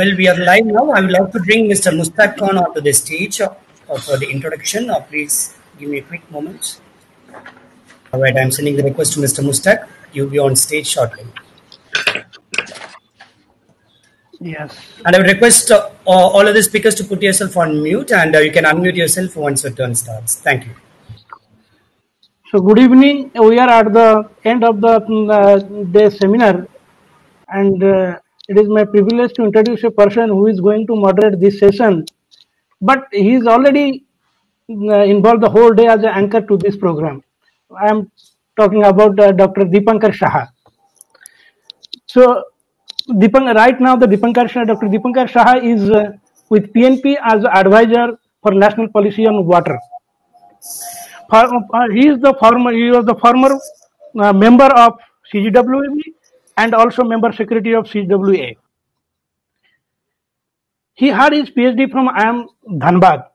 Well, we are live now. I would like to bring Mr. Mustaq Khan onto the stage uh, for the introduction. Uh, please give me a quick moment. All right, I'm sending the request to Mr. Mustaq. You'll be on stage shortly. Yes. And I would request uh, all of the speakers to put yourself on mute and uh, you can unmute yourself once your turn starts. Thank you. So good evening. We are at the end of the uh, day seminar, and uh, it is my privilege to introduce a person who is going to moderate this session. But he is already uh, involved the whole day as an anchor to this program. I am talking about uh, Dr. Dipankar Shah. So right now the Dipankar Shah, Dr. Dipankar Shah is uh, with PNP as advisor for national policy on water. For, uh, he is the former, he was the former uh, member of CGWB and also member secretary of CWA. He had his PhD from ISM Dhanbad.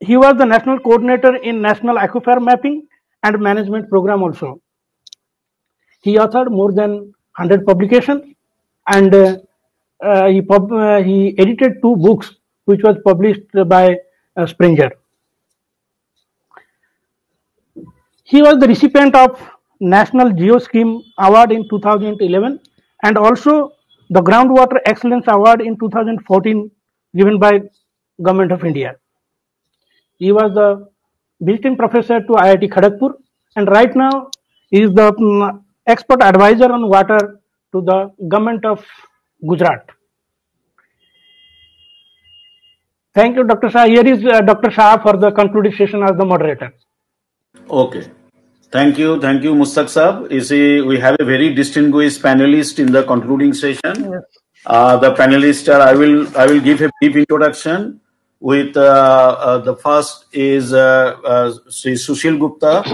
He was the national coordinator in National Aquifer Mapping and Management Program also. He authored more than 100 publications and uh, uh, he, pub, uh, he edited two books which was published by uh, Springer. He was the recipient of National Geoscience Award in 2011 and also the Groundwater Excellence Award in 2014 given by Government of India. He was the visiting professor to IIT Kharagpur and right now he is the um, expert advisor on water to the government of Gujarat. Thank you, Dr. Shah. Here is uh, Dr. Shah for the concluding session as the moderator. Okay. Thank you. Thank you, Mustaq Sahab. You see, we have a very distinguished panelist in the concluding session. Yes. Uh, the panelists are, I will, I will give a brief introduction with, uh, uh, the first is, uh, uh, Sri Sushil Gupta,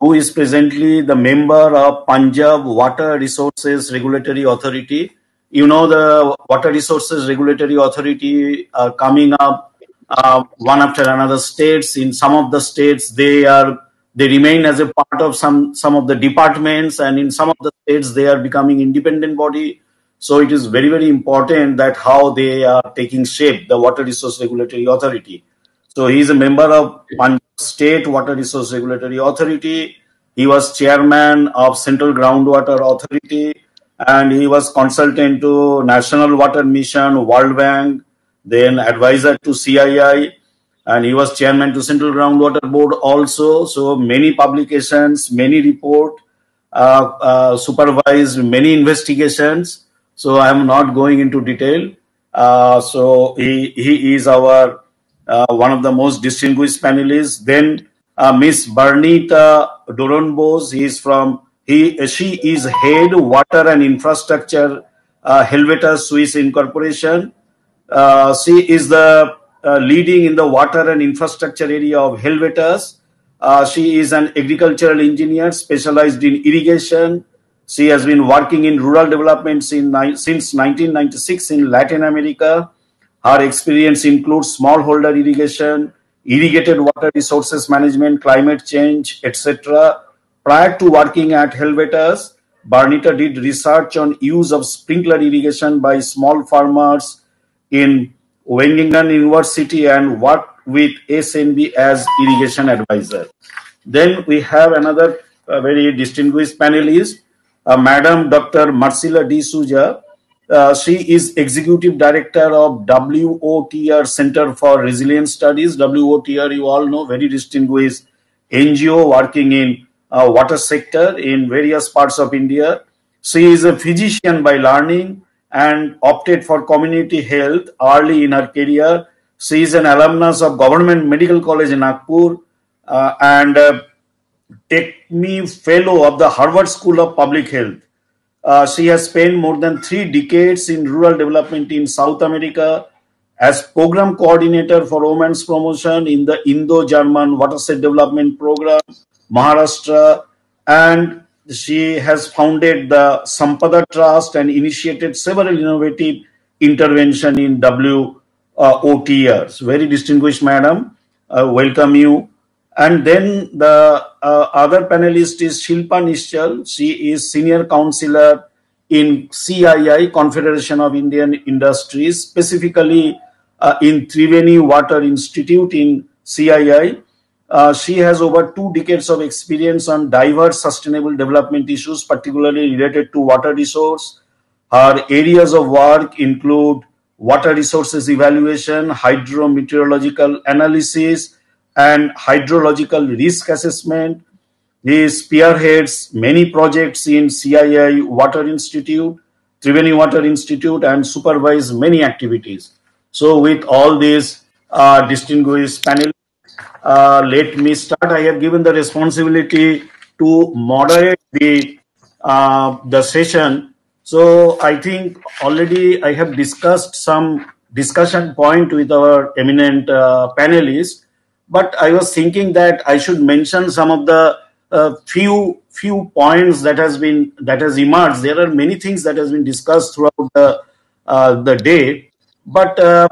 who is presently the member of Punjab Water Resources Regulatory Authority. You know, the Water Resources Regulatory Authority are coming up uh, one after another states. In some of the states, they are they remain as a part of some some of the departments, and in some of the states, they are becoming independent body. So it is very very important that how they are taking shape. The Water Resource Regulatory Authority. So he is a member of Punjab State Water Resource Regulatory Authority. He was chairman of Central Groundwater Authority, and he was consultant to National Water Mission, World Bank, then advisor to CII, and he was chairman to Central Groundwater Board also. So many publications, many report, uh, uh, supervised many investigations. So I am not going into detail. Uh, so he he is our one of the most distinguished panelists. Then uh, Miss Bernita Doornbos, he is from he she is head water and infrastructure uh, Helvetas Swiss Intercooperation. Uh, she is the leading in the water and infrastructure area of Helvetas. Uh, she is an agricultural engineer specialized in irrigation. She has been working in rural developments in, since 1996 in Latin America. Her experience includes smallholder irrigation, irrigated water resources management, climate change, etc. Prior to working at Helvetas, Bernita did research on use of sprinkler irrigation by small farmers in Wageningen University and worked with SNV as irrigation advisor. Then we have another uh, very distinguished panelist, uh, Madam Dr. Marcella D'Souza. Uh, she is executive director of WOTR Center for Resilience Studies. WOTR, you all know, very distinguished NGO working in uh, water sector in various parts of India. She is a physician by learning and opted for community health early in her career. She is an alumnus of Government Medical College in Nagpur uh, and uh, Takemi Fellow of the Harvard School of Public Health. Uh, she has spent more than three decades in rural development in South America as program coordinator for women's promotion in the Indo-German Watershed Development Program, Maharashtra, and she has founded the Sampada Trust and initiated several innovative intervention in WOTRs. Very distinguished madam, welcome you. And then the uh, other panelist is Shilpa Nischal. She is senior counselor in CII, Confederation of Indian Industries, specifically uh, in Triveni Water Institute in CII. Uh, she has over two decades of experience on diverse sustainable development issues, particularly related to water resource. Her areas of work include water resources evaluation, hydrometeorological analysis, and hydrological risk assessment. He spearheads many projects in CII Water Institute, Triveni Water Institute, and supervise many activities. So, with all these uh, distinguished panelists, uh, let me start. I have given the responsibility to moderate the uh, the session. So I think already I have discussed some discussion point with our eminent uh, panelists, but I was thinking that I should mention some of the uh, few few points that has been that has emerged. There are many things that has been discussed throughout the uh, the day, but uh,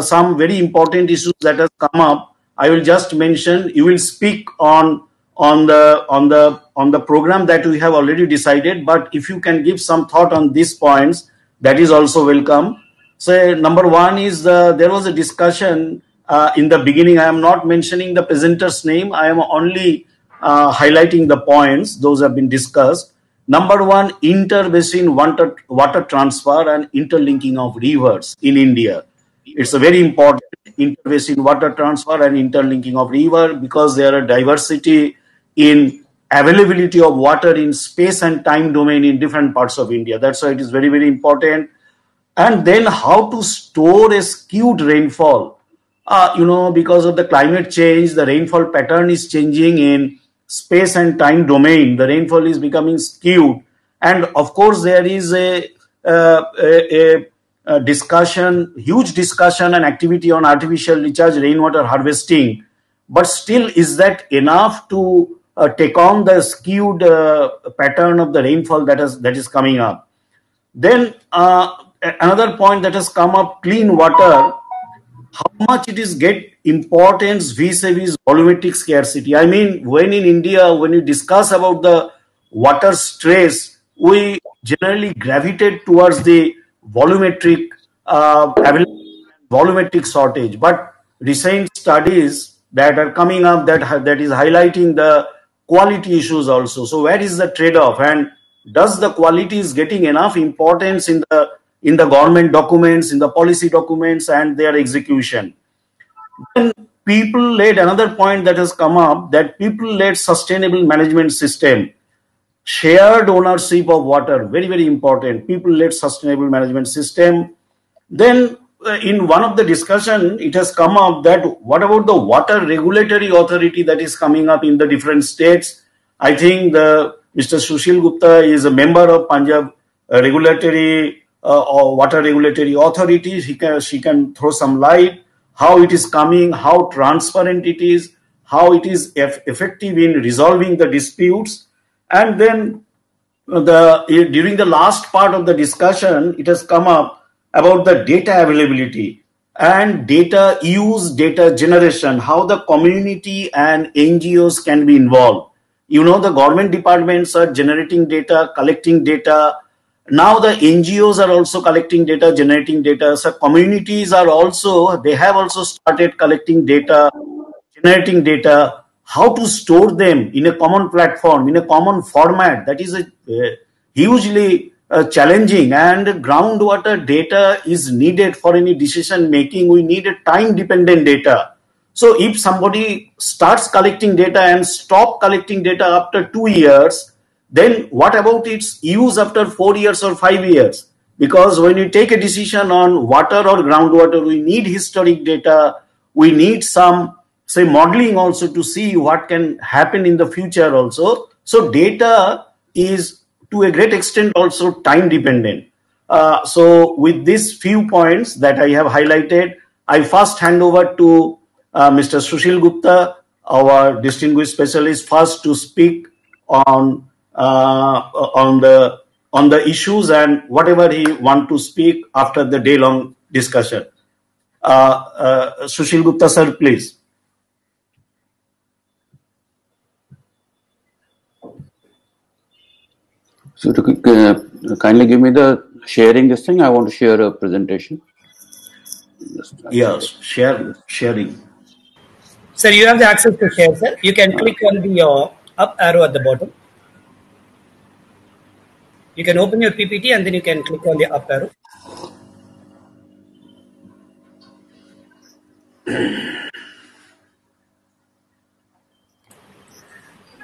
some very important issues that has come up I will just mention you will speak on on the on the on the program that we have already decided. But if you can give some thought on these points, that is also welcome. So number one is the, there was a discussion uh, in the beginning. I am not mentioning the presenter's name. I am only uh, highlighting the points. Those have been discussed. Number one, inter-basin water, water transfer and interlinking of rivers in India. It's a very important interface in water transfer and interlinking of river because there are diversity in availability of water in space and time domain in different parts of India. That's why it is very, very important. And then how to store a skewed rainfall. Uh, you know, because of the climate change, the rainfall pattern is changing in space and time domain. The rainfall is becoming skewed. And of course, there is a, uh, a, a uh, discussion, huge discussion and activity on artificial recharge rainwater harvesting. But still, is that enough to uh, take on the skewed uh, pattern of the rainfall that is that is coming up? Then uh, another point that has come up: clean water. How much it is get importance vis-a-vis volumetric scarcity? I mean, when in India, when you discuss about the water stress, we generally gravitate towards the volumetric uh, volumetric shortage. But recent studies that are coming up that that is highlighting the quality issues also. So where is the trade-off, and does the quality is getting enough importance in the in the government documents, in the policy documents, and their execution? Then people-led another point that has come up that people-led sustainable management system shared ownership of water very very important. People led sustainable management system. Then uh, in one of the discussion it has come up that what about the water regulatory authority that is coming up in the different states? I think the mr sushil gupta is a member of punjab uh, regulatory uh, or water regulatory authority. He can she can throw some light. How it is coming how transparent it is how it is effective in resolving the disputes and then the eh, during the last part of the discussion, it has come up about the data availability and data use, data generation, how the community and NGOs can be involved. You know, the government departments are generating data, collecting data. Now the NGOs are also collecting data, generating data. So communities are also, they have also started collecting data, generating data how to store them in a common platform, in a common format, that is a, uh, hugely uh, challenging and groundwater data is needed for any decision making. We need a time dependent data. So if somebody starts collecting data and stop collecting data after two years, then what about its use after four years or five years? Because when you take a decision on water or groundwater, we need historic data. We need some say modeling also to see what can happen in the future also. So data is to a great extent also time dependent. Uh, so with these few points that i have highlighted i first hand over to uh, mr sushil gupta our distinguished specialist first to speak on uh, on the on the issues and whatever he want to speak after the day long discussion. Uh, uh, sushil gupta sir please So to uh, Kindly give me the sharing this thing. I want to share a presentation. Yes, share, sharing. Sir, you have the access to share, sir. You can click on the uh, up arrow at the bottom. You can open your PPT and then you can click on the up arrow.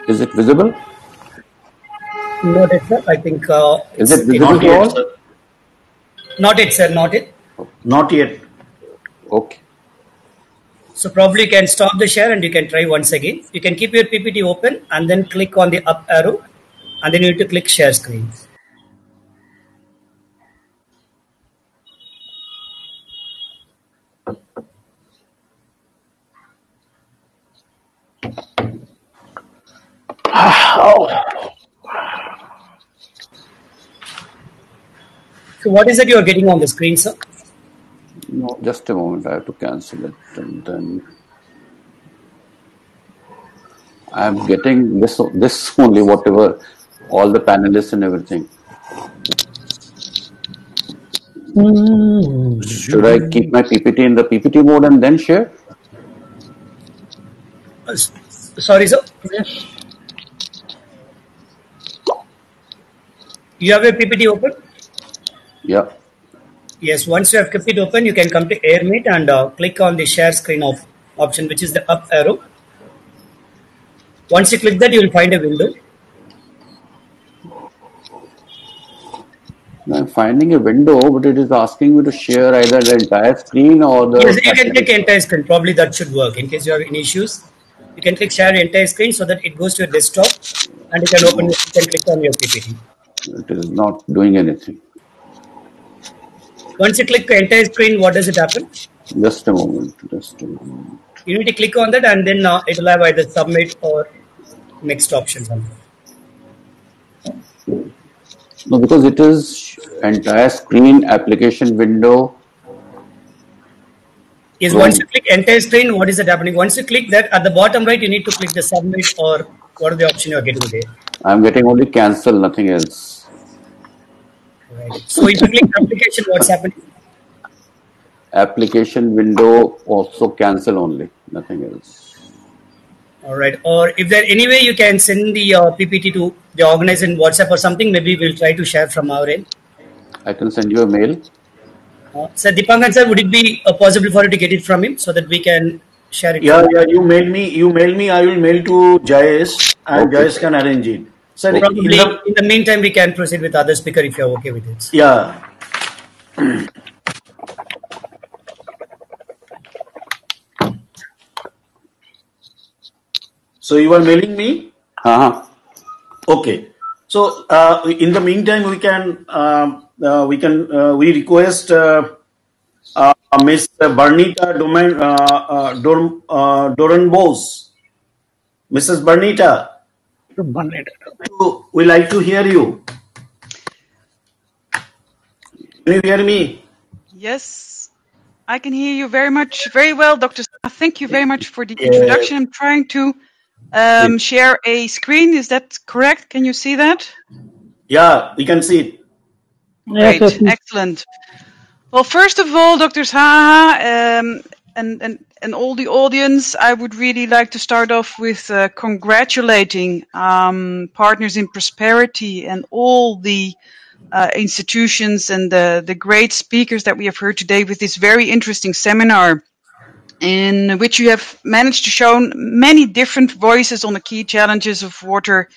Is it visible? Not it, sir. I think uh, Is it it's- visible Not to yet, all? sir. not it, sir. Not it. Not yet. Okay. So probably you can stop the share and you can try once again. You can keep your PPT open and then click on the up arrow and then you need to click share screen. So what is it you are getting on the screen, sir? No, just a moment. I have to cancel it and then. I'm getting this this only whatever all the panelists and everything. Should I keep my PPT in the PPT mode and then share? Uh, Sorry, sir. You have a PPT open? Yeah. Yes, once you have kept it open, you can come to AirMeet and uh, click on the share screen of option, which is the up arrow. Once you click that, you will find a window. I'm finding a window, but it is asking me to share either the entire screen or the. Yes, you can click entire screen. Probably that should work. In case you have any issues, you can click share entire screen so that it goes to your desktop and you can open. You can click on your PPT. It is not doing anything. Once you click entire screen, what does it happen? Just a moment. Just a moment. You need to click on that and then uh, it will have either submit or next option. No, because it is entire screen application window. Is once you click entire screen, what is it happening? Once you click that at the bottom right, you need to click the submit or what are the option you're getting there. I'm getting only cancel, nothing else. Right. So if you click application, what's happening? Application window also cancel only, nothing else. All right. Or if there any way you can send the uh, PPT to the organizer in WhatsApp or something, maybe we'll try to share from our end. I can send you a mail. Uh, sir, Dipankar sir, would it be uh, possible for you to get it from him so that we can share it? Yeah, yeah. You mail me. You mail me. I will mail to Jayesh, and Okay. Jayesh can arrange it. Sir, in the, in the meantime, we can proceed with other speaker if you're okay with it. yeah. So you are mailing me? Uh-huh. Okay. So uh, in the meantime, we can um, uh, we can uh, we request uh, uh, Miss Bernita Domen, uh, uh, Dor, uh, Doran Bose, Mrs. Bernita. We like to hear you. Can you hear me? Yes, I can hear you very much, very well, Dr. Thank you very much for the introduction. I'm trying to um, share a screen. Is that correct? Can you see that? Yeah, we can see it. Great, excellent. Well, first of all, Dr. Saha um, and, and, and all the audience, I would really like to start off with uh, congratulating um, Partners in Prosperity and all the uh, institutions and the, the great speakers that we have heard today with this very interesting seminar in which you have managed to show many different voices on the key challenges of water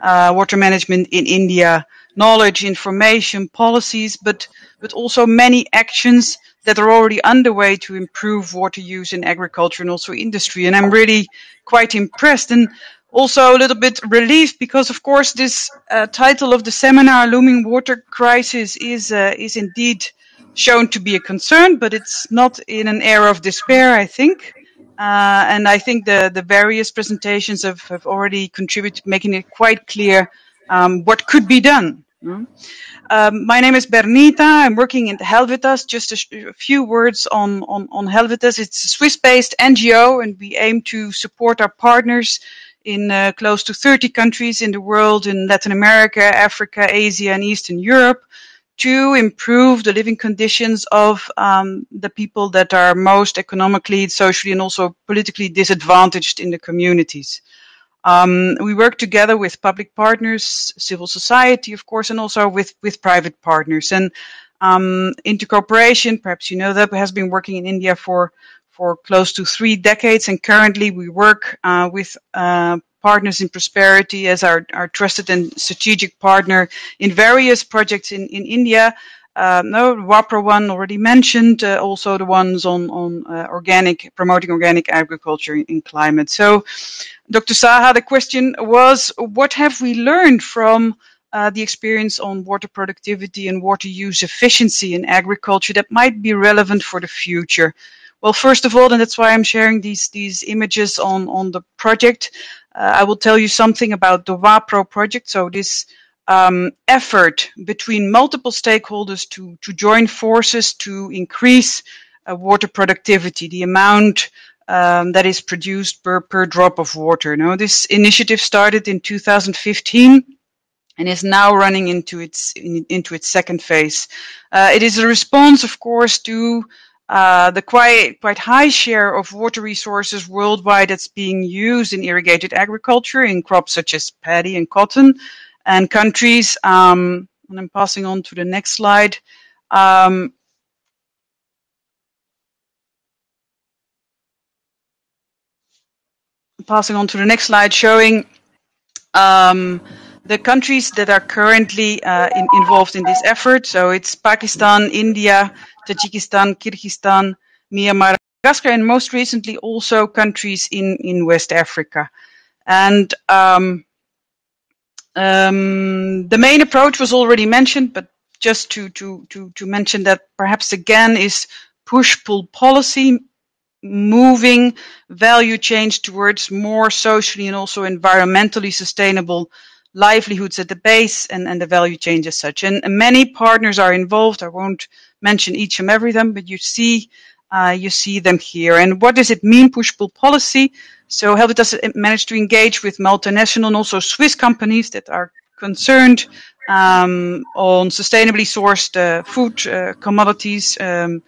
uh, water management in India, knowledge, information, policies, but but also many actions that are already underway to improve water use in agriculture and also industry. And I'm really quite impressed and also a little bit relieved because, of course, this uh, title of the seminar, "Looming Water Crisis," is uh, is indeed shown to be a concern, but it's not in an era of despair, I think. Uh, and I think the, the various presentations have, have already contributed, making it quite clear um, what could be done. Mm. Um, my name is Bernita. I'm working in Helvetas. Just a, sh- a few words on, on, on Helvetas. It's a Swiss based NGO, and we aim to support our partners in uh, close to 30 countries in the world, in Latin America, Africa, Asia, and Eastern Europe, to improve the living conditions of um, the people that are most economically, socially, and also politically disadvantaged in the communities. Um, we work together with public partners, civil society, of course, and also with, with private partners. And um, Intercooperation, perhaps you know that, has been working in India for for close to three decades, and currently we work uh, with uh, Partners in Prosperity as our, our trusted and strategic partner in various projects in, in India. Uh, no, WAPRO one already mentioned, uh, also the ones on, on uh, organic, promoting organic agriculture in, in climate. So, Dr. Saha, the question was, what have we learned from uh, the experience on water productivity and water use efficiency in agriculture that might be relevant for the future? Well, first of all, and that's why I'm sharing these these images on on the project. Uh, I will tell you something about the WAPRO project. So this um, effort between multiple stakeholders to to join forces to increase uh, water productivity, the amount um, that is produced per per drop of water. Now, this initiative started in 2015 and is now running into its in, into its second phase. Uh, it is a response, of course, to uh, the quite quite high share of water resources worldwide that's being used in irrigated agriculture in crops such as paddy and cotton, and countries. Um, and I'm passing on to the next slide. Um, passing on to the next slide, showing um, the countries that are currently uh, in, involved in this effort. So it's Pakistan, India, Tajikistan, Kyrgyzstan, Myanmar, Madagascar, and most recently also countries in, in West Africa. And um, um, the main approach was already mentioned, but just to, to, to, to mention that perhaps again is push-pull policy, moving value chain towards more socially and also environmentally sustainable livelihoods at the base and, and the value chain as such. And, and, many partners are involved. I won't mention each and every them, but you see uh, you see them here. And what does it mean, push-pull policy? So Helvetas managed to engage with multinational and also Swiss companies that are concerned um, on sustainably sourced uh, food uh, commodities, um,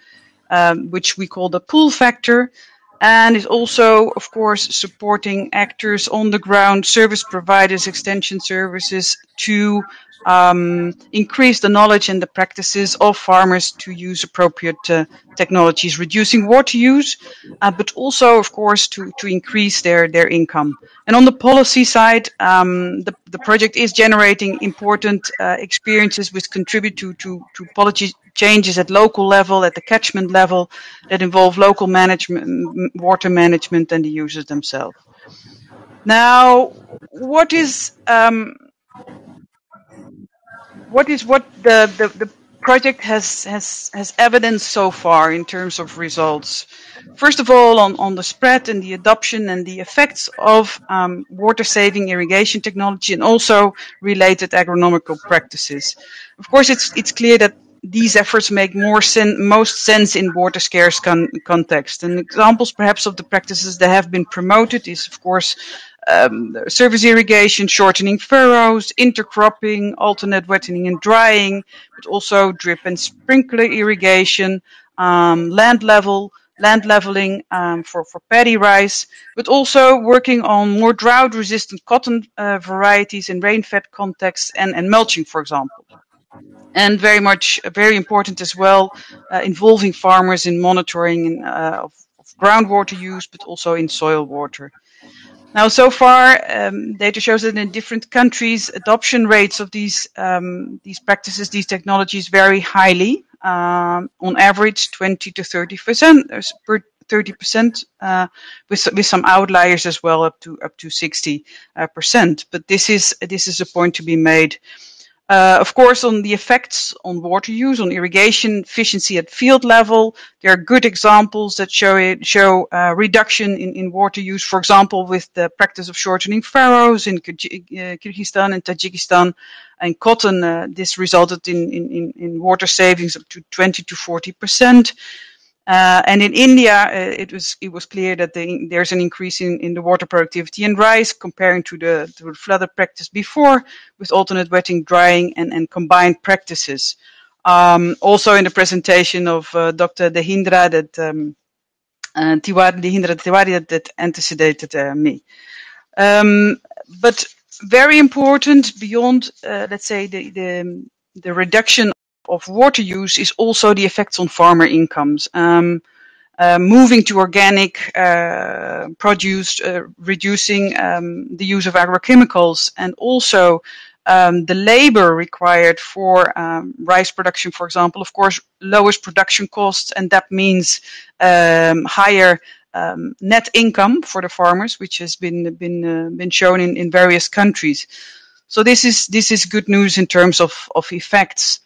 um, which we call the pull factor and is also, of course, supporting actors on the ground, service providers, extension services to um, increase the knowledge and the practices of farmers to use appropriate uh, technologies, reducing water use, uh, but also, of course, to, to increase their, their income. And on the policy side, um, the, the project is generating important uh, experiences which contribute to, to, to policy changes at local level, at the catchment level, that involve local management, water management, and the users themselves. Now, what is um, what is what the, the, the project has, has has evidenced so far in terms of results? First of all, on, on the spread and the adoption and the effects of um, water saving irrigation technology and also related agronomical practices. Of course, it's it's clear that these efforts make more sen- most sense in water scarce con- context. And examples, perhaps, of the practices that have been promoted is, of course, um, surface irrigation, shortening furrows, intercropping, alternate wetting and drying, but also drip and sprinkler irrigation, um, land level, land leveling um, for, for paddy rice, but also working on more drought resistant cotton uh, varieties in rain fed contexts and, and mulching, for example. And very much, very important as well, uh, involving farmers in monitoring uh, of, of groundwater use, but also in soil water. Now, so far, um, data shows that in different countries, adoption rates of these um, these practices, these technologies, vary highly. Um, on average, 20 to 30 percent, per 30 percent, uh, with with some outliers as well, up to up to 60 uh, percent. But this is this is a point to be made. Uh, of course, on the effects on water use, on irrigation efficiency at field level, there are good examples that show it, show uh, reduction in, in water use. For example, with the practice of shortening furrows in uh, Kyrgyzstan and Tajikistan, and cotton, uh, this resulted in, in, in water savings up to 20 to 40 percent. Uh, and in India, uh, it was it was clear that the, there's an increase in, in the water productivity in rice comparing to the to the flooded practice before, with alternate wetting, drying, and, and combined practices. Um, also, in the presentation of uh, Dr. Dehindra, that um, uh, Tiwari, Dehindra Tiwari, that, that antecedated uh, me. Um, but very important beyond, uh, let's say, the, the the reduction of water use is also the effects on farmer incomes. Um, uh, moving to organic uh, produce, uh, reducing um, the use of agrochemicals, and also um, the labor required for um, rice production, for example, of course, lowers production costs, and that means um, higher um, net income for the farmers, which has been been uh, been shown in, in various countries. So this is this is good news in terms of of effects.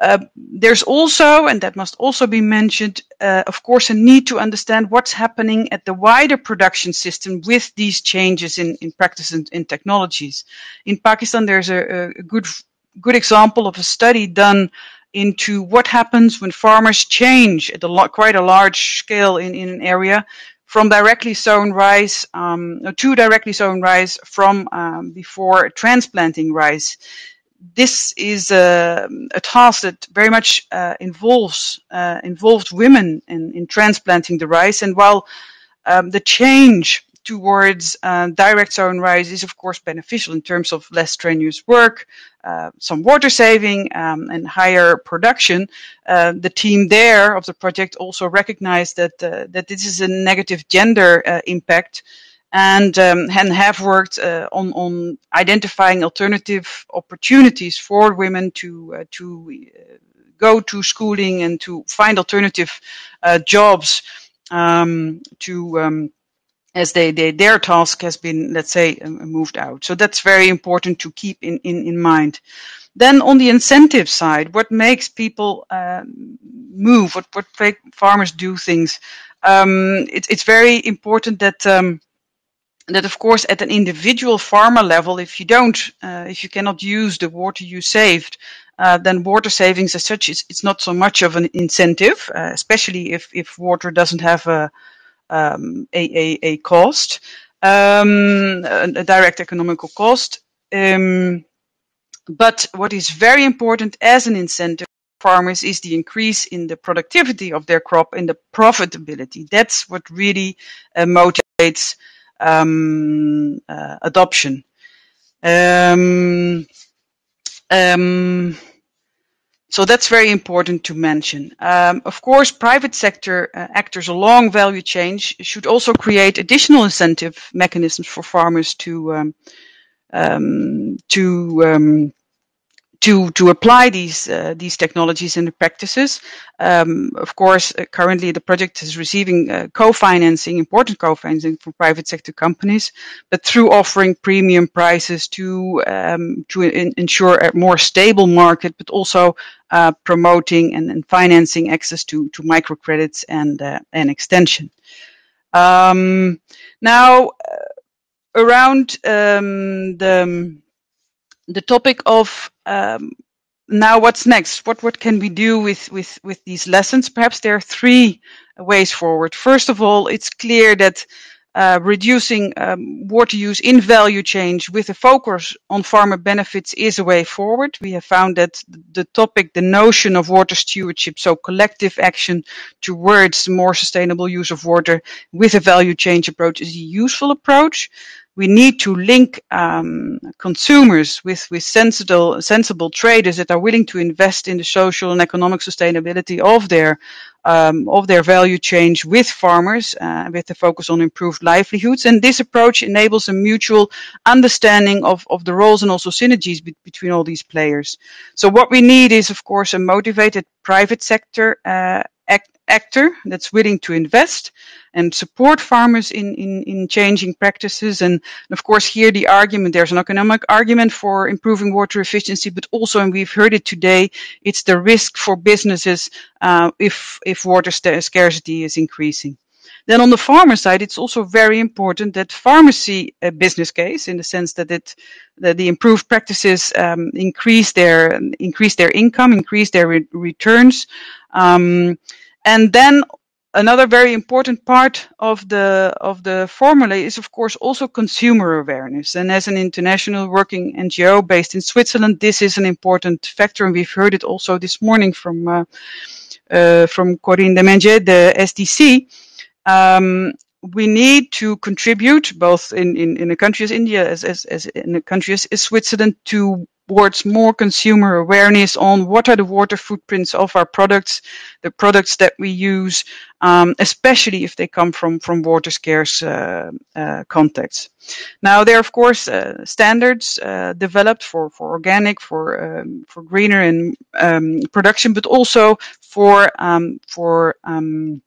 Uh, there's also, and that must also be mentioned, uh, of course, a need to understand what's happening at the wider production system with these changes in, in practice and in technologies. In Pakistan, there's a, a good good example of a study done into what happens when farmers change at a quite a large scale in, in an area from directly sown rice um, to directly sown rice from um, before transplanting rice this is a, a, task that very much uh, involves uh, involved women in, in, transplanting the rice. And while um, the change towards uh, direct sown rice is of course beneficial in terms of less strenuous work, uh, some water saving, um, and higher production, uh, the team there of the project also recognized that uh, that this is a negative gender impact and um, and have worked uh, on on identifying alternative opportunities for women to uh, to uh, go to schooling and to find alternative uh, jobs um, to um, as they, they their task has been let's say uh, moved out. So that's very important to keep in in, in mind. Then on the incentive side what makes people uh, move what what farmers do things um, it, it's very important that um, that of course at an individual farmer level if you don't uh, if you cannot use the water you saved uh, then water savings as such it's, it's not so much of an incentive uh, especially if if water doesn't have a um, a, a, a, cost um, a, direct economical cost. Um, but what is very important as an incentive for farmers is the increase in the productivity of their crop and the profitability. That's what really uh, motivates um, uh, adoption. Um, um, so that's very important to mention. Um, of course, private sector uh, actors along value chain should also create additional incentive mechanisms for farmers to um, um, to to to apply these uh, these technologies and the practices. Um, of course, uh, currently the project is receiving uh, co-financing, important co-financing from private sector companies, but through offering premium prices to um, to in, ensure a more stable market, but also uh, promoting and, and, financing access to to microcredits and uh, and extension. Um, now, uh, around um, the the topic of um, now what's next? What what can we do with with with these lessons? Perhaps there are three ways forward. First of all it's clear that uh, reducing um, water use in value chain with a focus on farmer benefits is a way forward. We have found that the topic, the notion of water stewardship, so collective action towards more sustainable use of water with a value chain approach is a useful approach we need to link um, consumers with with sensible sensible traders that are willing to invest in the social and economic sustainability of their um, of their value chain with farmers, uh, with the focus on improved livelihoods. And this approach enables a mutual understanding of, of the roles and also synergies be- between all these players. So what we need is, of course, a motivated private sector uh, actor that's willing to invest and support farmers in, in, in changing practices. And of course, here the argument, there's an economic argument for improving water efficiency, but also, and we've heard it today, it's the risk for businesses uh, if, if water scarcity is increasing. Then on the farmer side, it's also very important that farmers see a business case in the sense that it, that the improved practices um, increase their increase their income, increase their re- returns, um, and then another very important part of the of the formula is of course also consumer awareness. And as an international working ngo based in switzerland this is an important factor. And we've heard it also this morning from uh, uh, from corinne Demenge, the sdc um, we need to contribute both in, in, in a country as india as, as, as in a country as switzerland to towards more consumer awareness on what are the water footprints of our products, the products that we use, um, especially if they come from from water scarce uh, uh, contexts. Now, there are of course uh, standards uh, developed for for organic, for um, for greener and um, production, but also for um, for um,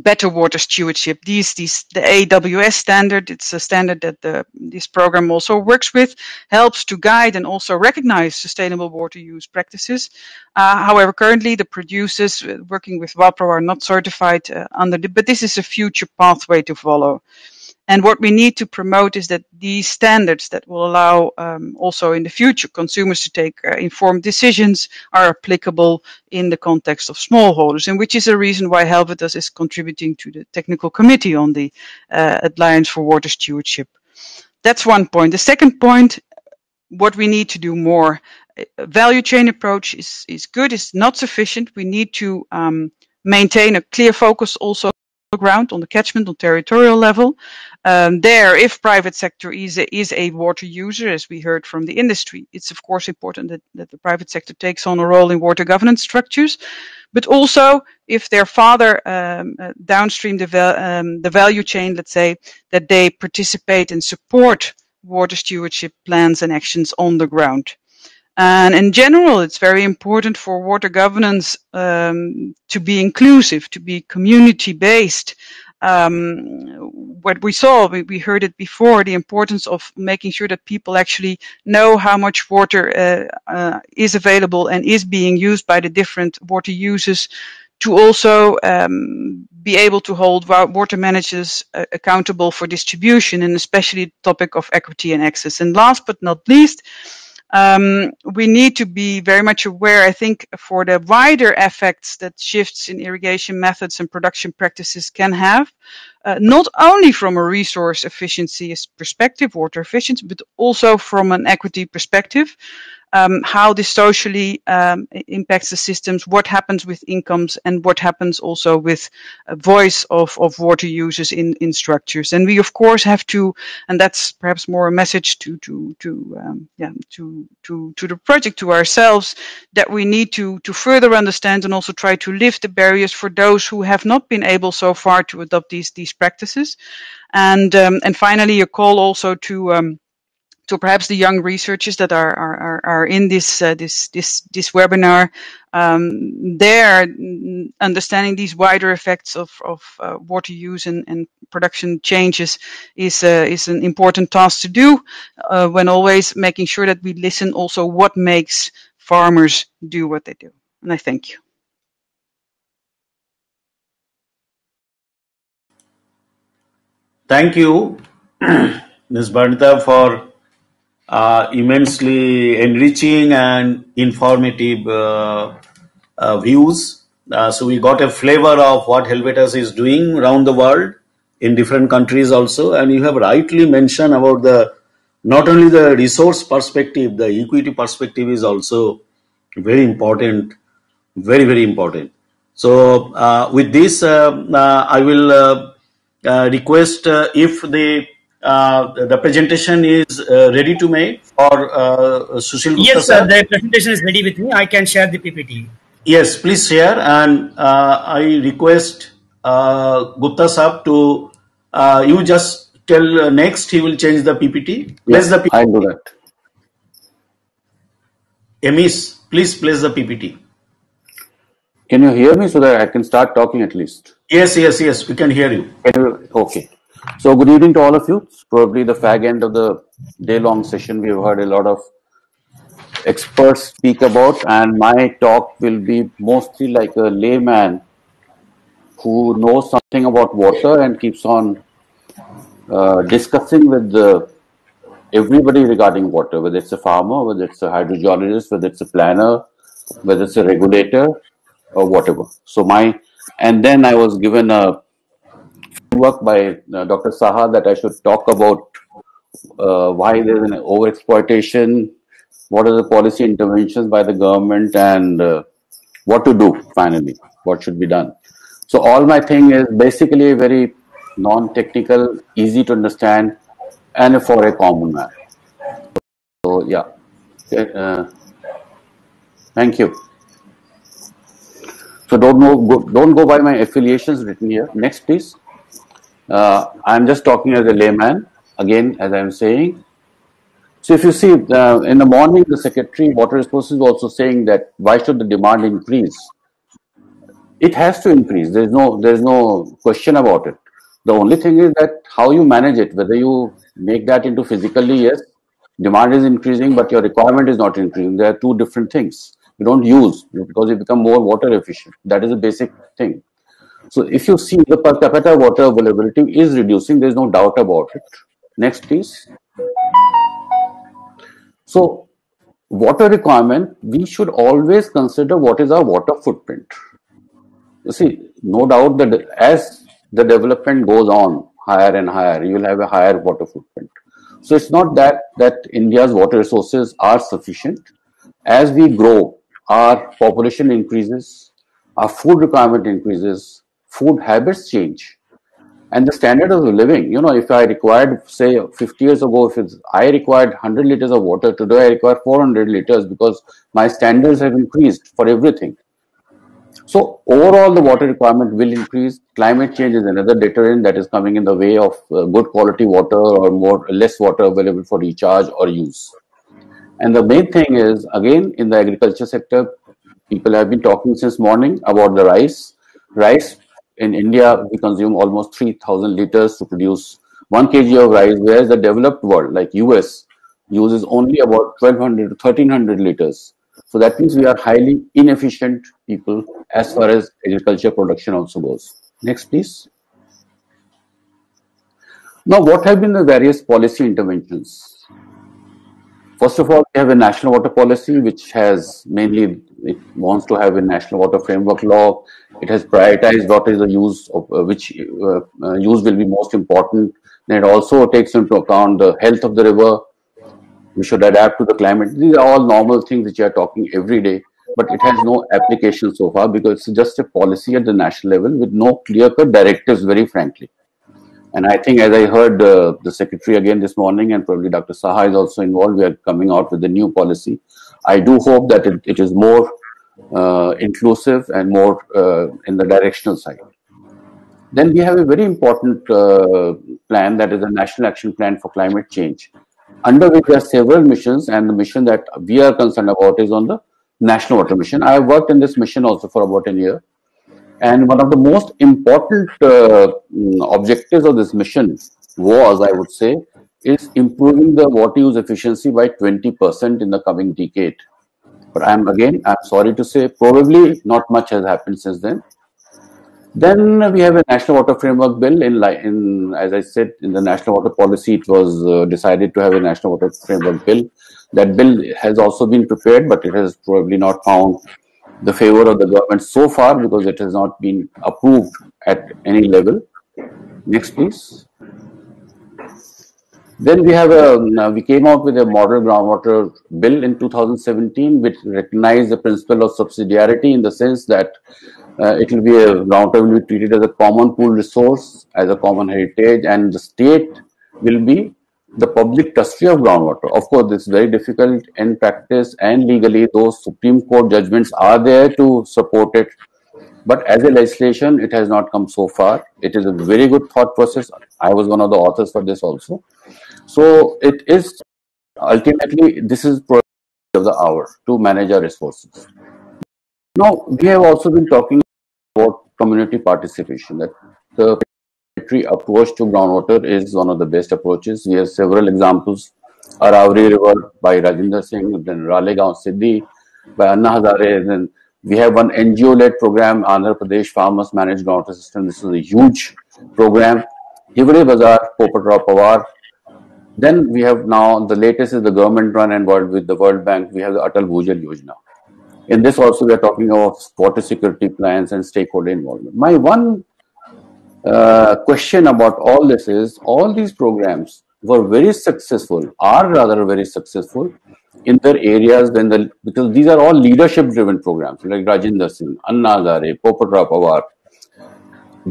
better water stewardship. These, these, the AWS standard, it's a standard that the, this program also works with, helps to guide and also recognize sustainable water use practices. Uh, however, currently the producers working with WAPRO are not certified uh, under the, but this is a future pathway to follow. And what we need to promote is that these standards that will allow um, also in the future consumers to take uh, informed decisions are applicable in the context of smallholders, and which is a reason why Helvetas is contributing to the technical committee on the uh, Alliance for Water Stewardship. That's one point. The second point, what we need to do more. A value chain approach is, is good, it's not sufficient. We need to um, maintain a clear focus also ground on the catchment on territorial level. Um, there, if private sector is a, is a water user, as we heard from the industry, it's of course important that, that the private sector takes on a role in water governance structures, but also if they're farther um, uh, downstream the, um, the value chain, let's say, that they participate and support water stewardship plans and actions on the ground. And in general, it's very important for water governance um, to be inclusive, to be community based. Um, what we saw, we, we, heard it before, the importance of making sure that people actually know how much water uh, uh, is available and is being used by the different water users to also um, be able to hold water managers uh, accountable for distribution and especially the topic of equity and access. And last but not least, um, we need to be very much aware, I think, for the wider effects that shifts in irrigation methods and production practices can have, uh, not only from a resource efficiency perspective, water efficiency, but also from an equity perspective um, how this socially um, impacts the systems, what happens with incomes, and what happens also with voice of, of water users in, in structures. And we, of course, have to, and that's perhaps more a message to to to um, yeah to to to the project, to ourselves, that we need to to further understand and also try to lift the barriers for those who have not been able so far to adopt these these practices. And um, and finally, a call also to um, to perhaps the young researchers that are are, are in this uh, this this this webinar um, there understanding these wider effects of of uh, water use and, and production changes is uh, is an important task to do uh, when always making sure that we listen also what makes farmers do what they do and I thank you thank you Ms. Bharnita for uh, immensely enriching and informative uh, uh, views. Uh, so we got a flavor of what Helvetas is doing around the world in different countries also. And you have rightly mentioned about the not only the resource perspective, the equity perspective is also very important, very very important. So uh, with this, uh, I will request if the uh, the presentation is uh, ready to make or uh, Sushil Gupta Yes, sir, the presentation is ready with me. I can share the PPT. Yes, please share. And uh, I request uh, Gupta Sahab to, uh, you just tell uh, next, he will change the PPT. Yes, the PPT. I'll do that. Emis, please place the PPT. Can you hear me so that I can start talking at least? Yes, yes, yes, we can hear you. Okay. So good evening to all of you. It's probably the fag end of the day-long session. We've heard a lot of experts speak about, and my talk will be mostly like a layman who knows something about water and keeps on uh, discussing with the, everybody regarding water, whether it's a farmer, whether it's a hydrogeologist, whether it's a planner, whether it's a regulator, or whatever. So my And then I was given a work by uh, Dr. Saha that I should talk about uh, why there's an overexploitation, what are the policy interventions by the government, and uh, what to do finally, what should be done. So all my thing is basically very non-technical, easy to understand, and for a common man. So yeah, uh, thank you. So don't know, go, don't go by my affiliations written here. Next, please. Uh, I'm just talking as a layman. Again, as I'm saying. So if you see uh, in the morning, the Secretary Water Resources is also saying that why should the demand increase? It has to increase. There's no there's no question about it. The only thing is that how you manage it, whether you make that into physically, yes, demand is increasing, but your requirement is not increasing. There are two different things. You don't use because you become more water efficient. That is a basic thing. So if you see the per capita water availability is reducing, there's no doubt about it. Next, please. So water requirement, we should always consider what is our water footprint. You see, no doubt that as the development goes on higher and higher, you will have a higher water footprint. So it's not that that India's water resources are sufficient. As we grow, our population increases, our food requirement increases, food habits change, and the standard of living. You know, if I required, say, 50 years ago, if I required 100 liters of water, today I require 400 liters because my standards have increased for everything. So overall, the water requirement will increase. Climate change is another deterrent that is coming in the way of uh, good quality water or more less water available for recharge or use. And the main thing is, again, in the agriculture sector, people have been talking since morning about the rice. Rice in India, we consume almost 3,000 liters to produce one kg of rice, whereas the developed world, like US, uses only about 1,200 to 1,300 liters. So that means we are highly inefficient people as far as agriculture production also goes. Next, please. Now, what have been the various policy interventions? First of all, we have a national water policy, which has mainly, it wants to have a national water framework law. It has prioritized what is the use of uh, which uh, uh, use will be most important. And it also takes into account the health of the river, we should adapt to the climate. These are all normal things which you are talking every day, but it has no application so far because it's just a policy at the national level with no clear-cut directives, very frankly. And I think, as I heard uh, the secretary again this morning, and probably Dr. Saha is also involved, we are coming out with a new policy. I do hope that it, it is more uh, inclusive and more uh, in the directional side. Then we have a very important uh, plan that is a national action plan for climate change under which there are several missions, and the mission that we are concerned about is on the National Water Mission. I have worked in this mission also for about a year. And one of the most important uh, objectives of this mission was, I would say, is improving the water use efficiency by 20% in the coming decade. But I'm again, I'm sorry to say, probably not much has happened since then. Then we have a national water framework bill. In, in as I said, in the national water policy, it was uh, decided to have a national water framework bill. That bill has also been prepared, but it has probably not found the favor of the government so far because it has not been approved at any level. Next, please. Then we have a we came out with a model groundwater bill in 2017, which recognized the principle of subsidiarity in the sense that uh, it will be a groundwater will be treated as a common pool resource, as a common heritage, and the state will be the public trustee of groundwater. Of course, this is very difficult in practice and legally. Those Supreme Court judgments are there to support it. But as a legislation, it has not come so far. It is a very good thought process. I was one of the authors for this also. So it is ultimately, this is of the hour to manage our resources. Now, we have also been talking about community participation. That the approach to groundwater is one of the best approaches. We have several examples. Arvari River by Rajinder Singh, then Ralegaon Siddhi by Anna Hazare. Then we have one NGO-led program, Andhra Pradesh Farmers Managed Groundwater System. This is a huge program. Hivre Bazaar, Popatrao Pawar. Then we have now, the latest is the government run and world with the World Bank. We have the Atal Bhujal Yojana. In this also, we are talking of water security plans and stakeholder involvement. My one uh, question about all this is all these programs were very successful, are rather very successful in their areas when the because these are all leadership driven programs like Rajinder Singh, Anna Hazare, Popat Pawar.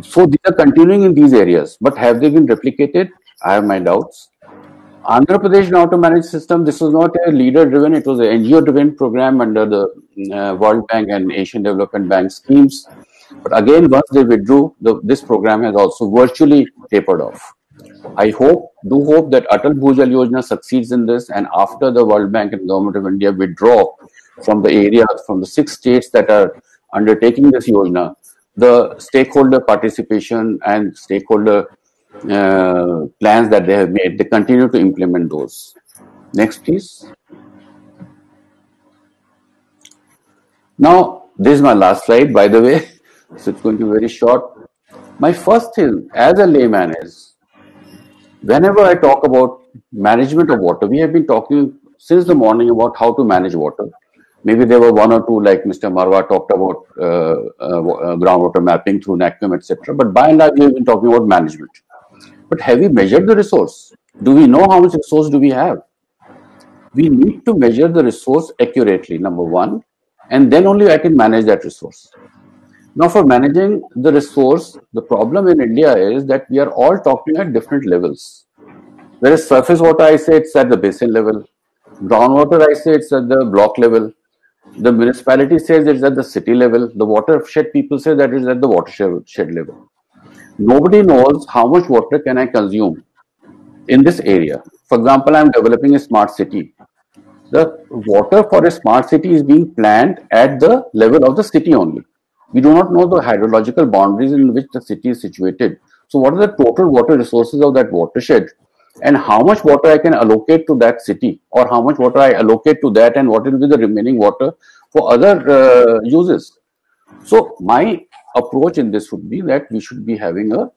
So these are continuing in these areas, but have they been replicated? I have my doubts. Andhra Pradesh Now to Manage System, this was not a leader driven, it was an NGO driven program under the uh, World Bank and Asian Development Bank schemes. But again, once they withdrew, the, this program has also virtually tapered off. I hope, do hope that Atal Bhujal Yojana succeeds in this, and after the World Bank and Government of India withdraw from the area, from the six states that are undertaking this Yojana, the stakeholder participation and stakeholder uh, plans that they have made, they continue to implement those. Next, please. Now, this is my last slide, by the way, so it's going to be very short. My first thing as a layman is whenever I talk about management of water, we have been talking since the morning about how to manage water. Maybe there were one or two, like Mr. Marwa talked about uh, uh, uh groundwater mapping through NAQUIM, etc. But by and large, we have been talking about management. But have we measured the resource? Do we know how much resource do we have? We need to measure the resource accurately, number one, and then only I can manage that resource. Now, for managing the resource, the problem in India is that we are all talking at different levels. Whereas surface water, I say it's at the basin level. Groundwater, I say it's at the block level. The municipality says it's at the city level. The watershed people say that it's at the watershed level. Nobody knows how much water can I consume in this area. For example, I'm developing a smart city. The water for a smart city is being planned at the level of the city only we do not know the hydrological boundaries in which the city is situated. So, what are the total water resources of that watershed, and how much water I can allocate to that city, or how much water I allocate to that, and what will be the remaining water for other uh, uses? So, my approach in this would be that we should be having a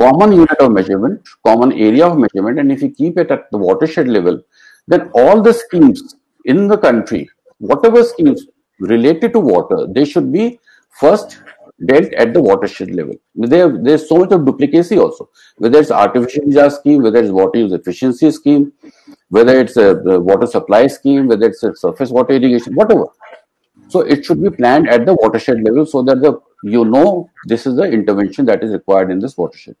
common unit of measurement, common area of measurement, and if you keep it at the watershed level, then all the schemes in the country, whatever schemes related to water, they should be first dealt at the watershed level. There, there's so much of duplicacy also. Whether it's artificial recharge scheme, whether it's water use efficiency scheme, whether it's a water supply scheme, whether it's a surface water irrigation, whatever. So it should be planned at the watershed level so that the you know this is the intervention that is required in this watershed.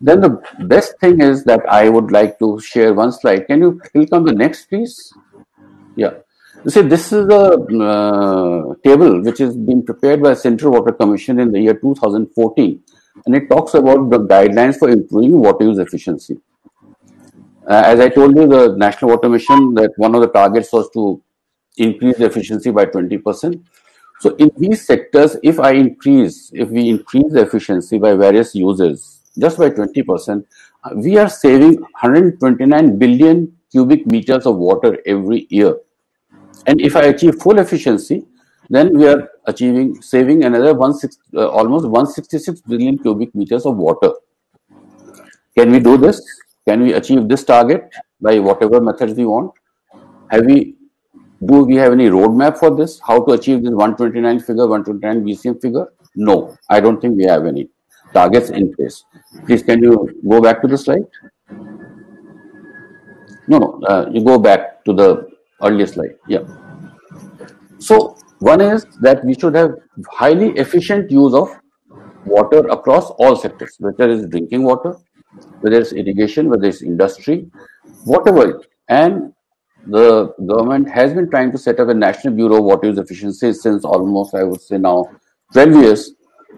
Then the best thing is that I would like to share one slide. Can you click on the next, please? Yeah. You see, this is a uh, table which is being prepared by Central Water Commission in the year 2014, and it talks about the guidelines for improving water use efficiency. Uh, as I told you, the National Water Mission, that one of the targets was to increase the efficiency by 20%. So in these sectors, if I increase, if we increase the efficiency by various users, just by 20%, uh, we are saving 129 billion cubic meters of water every year. And if I achieve full efficiency, then we are achieving saving another one uh, almost 166 billion cubic meters of water. Can we do this? Can we achieve this target by whatever methods we want? Have we do we have any roadmap for this? How to achieve this 129 figure, 129 BCM figure? No, I don't think we have any targets in place. Please, can you go back to the slide? No, no, uh, you go back to the earlier slide. Yeah. So one is that we should have highly efficient use of water across all sectors, whether it's drinking water, whether it's irrigation, whether it's industry, whatever. And the government has been trying to set up a National Bureau of Water Use Efficiency since almost, I would say now, 12 years.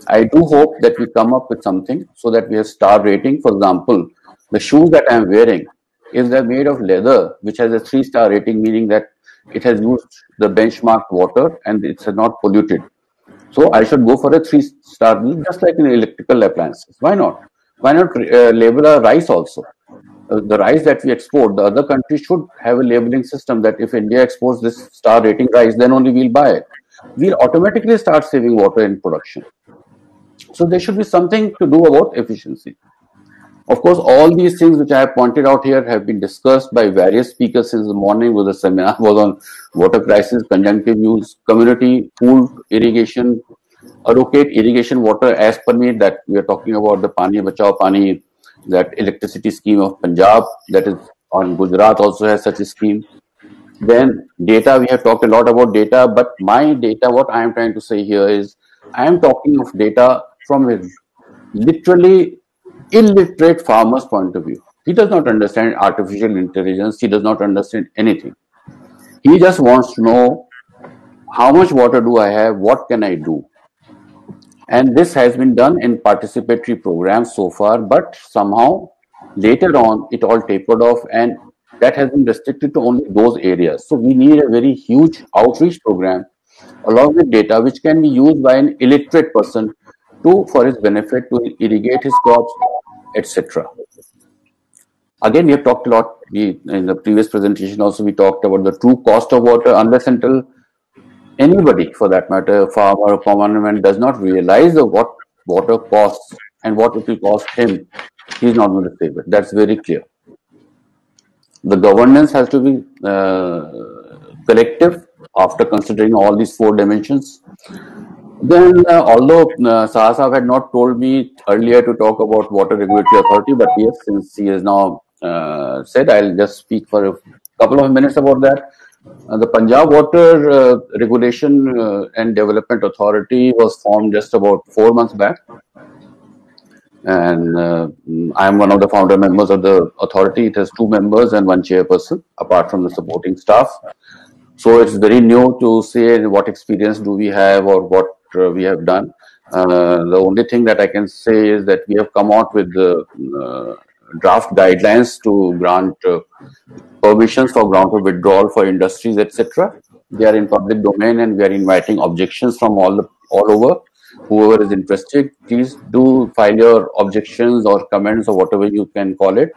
I do hope that we come up with something so that we have star rating. For example, the shoes that I am wearing, if they're made of leather, which has a three star rating, meaning that it has used the benchmark water and it's not polluted. So I should go for a three star, just like in electrical appliances. Why not? Why not uh, label our rice also? Uh, the rice that we export, the other countries should have a labeling system that if India exports this star rating rice, then only we'll buy it. We'll automatically start saving water in production. So there should be something to do about efficiency. Of course, all these things which I have pointed out here have been discussed by various speakers since the morning. Was a seminar was on water crisis, conjunctive use, community pool irrigation, allocate irrigation water as per need. That we are talking about the Pani Bachao Pani, that electricity scheme of Punjab. That is on Gujarat also has such a scheme. Then data, we have talked a lot about data, but my data, what I am trying to say here is, I am talking of data from literally illiterate farmer's point of view. He does not understand artificial intelligence. He does not understand anything. He just wants to know how much water do I have? What can I do? And this has been done in participatory programs so far, but somehow later on it all tapered off and that has been restricted to only those areas. So we need a very huge outreach program along with data which can be used by an illiterate person to for his benefit to irrigate his crops etc. Again, we have talked a lot we, in the previous presentation. Also, we talked about the true cost of water. Unless until anybody, for that matter, a farmer or common man, does not realize what water costs and what it will cost him, he is not going to save it. That's very clear. The governance has to be uh, collective after considering all these four dimensions. Then, uh, although uh, had not told me earlier to talk about Water Regulatory Authority, but yes, since he has now uh, said, I'll just speak for a couple of minutes about that. Uh, the Punjab Water uh, Regulation uh, and Development Authority was formed just about four months back. And uh, I'm one of the founder members of the authority. It has two members and one chairperson, apart from the supporting staff. So it's very new to say what experience do we have or what we have done. Uh, the only thing that I can say is that we have come out with the uh, draft guidelines to grant permissions for groundwater withdrawal for industries, etc. They are in public domain, and we are inviting objections from all the, all over. Whoever is interested, please do file your objections or comments or whatever you can call it.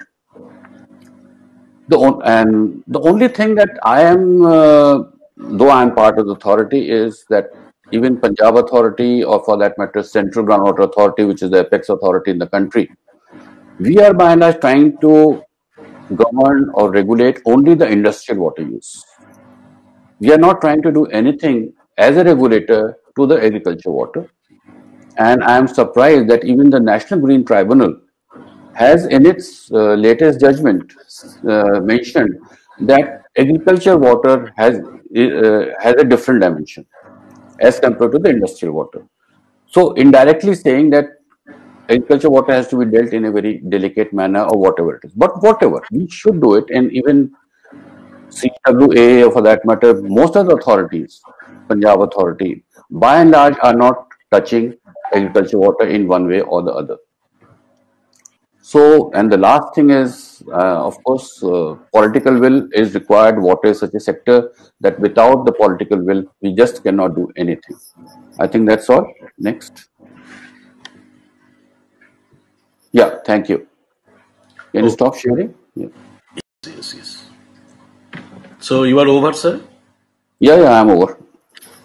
The and the only thing that I am, uh, though I am part of the authority, is that even Punjab Authority, or for that matter, Central Groundwater Authority, which is the apex authority in the country, we are by and large trying to govern or regulate only the industrial water use. We are not trying to do anything as a regulator to the agriculture water. And I am surprised that even the National Green Tribunal has in its uh, latest judgment uh, mentioned that agriculture water has uh, has a different dimension as compared to the industrial water. So indirectly saying that agriculture water has to be dealt in a very delicate manner or whatever it is. But whatever, we should do it. And even CWA, or for that matter, most of the authorities, Punjab Authority, by and large are not touching agriculture water in one way or the other. So, and the last thing is, uh, of course, uh, political will is required. Water is such a sector that without the political will, we just cannot do anything. I think that's all. Next. Yeah, thank you. Can you stop sharing? Yeah. Yes, yes. So you are over, sir? Yeah, yeah, I'm over.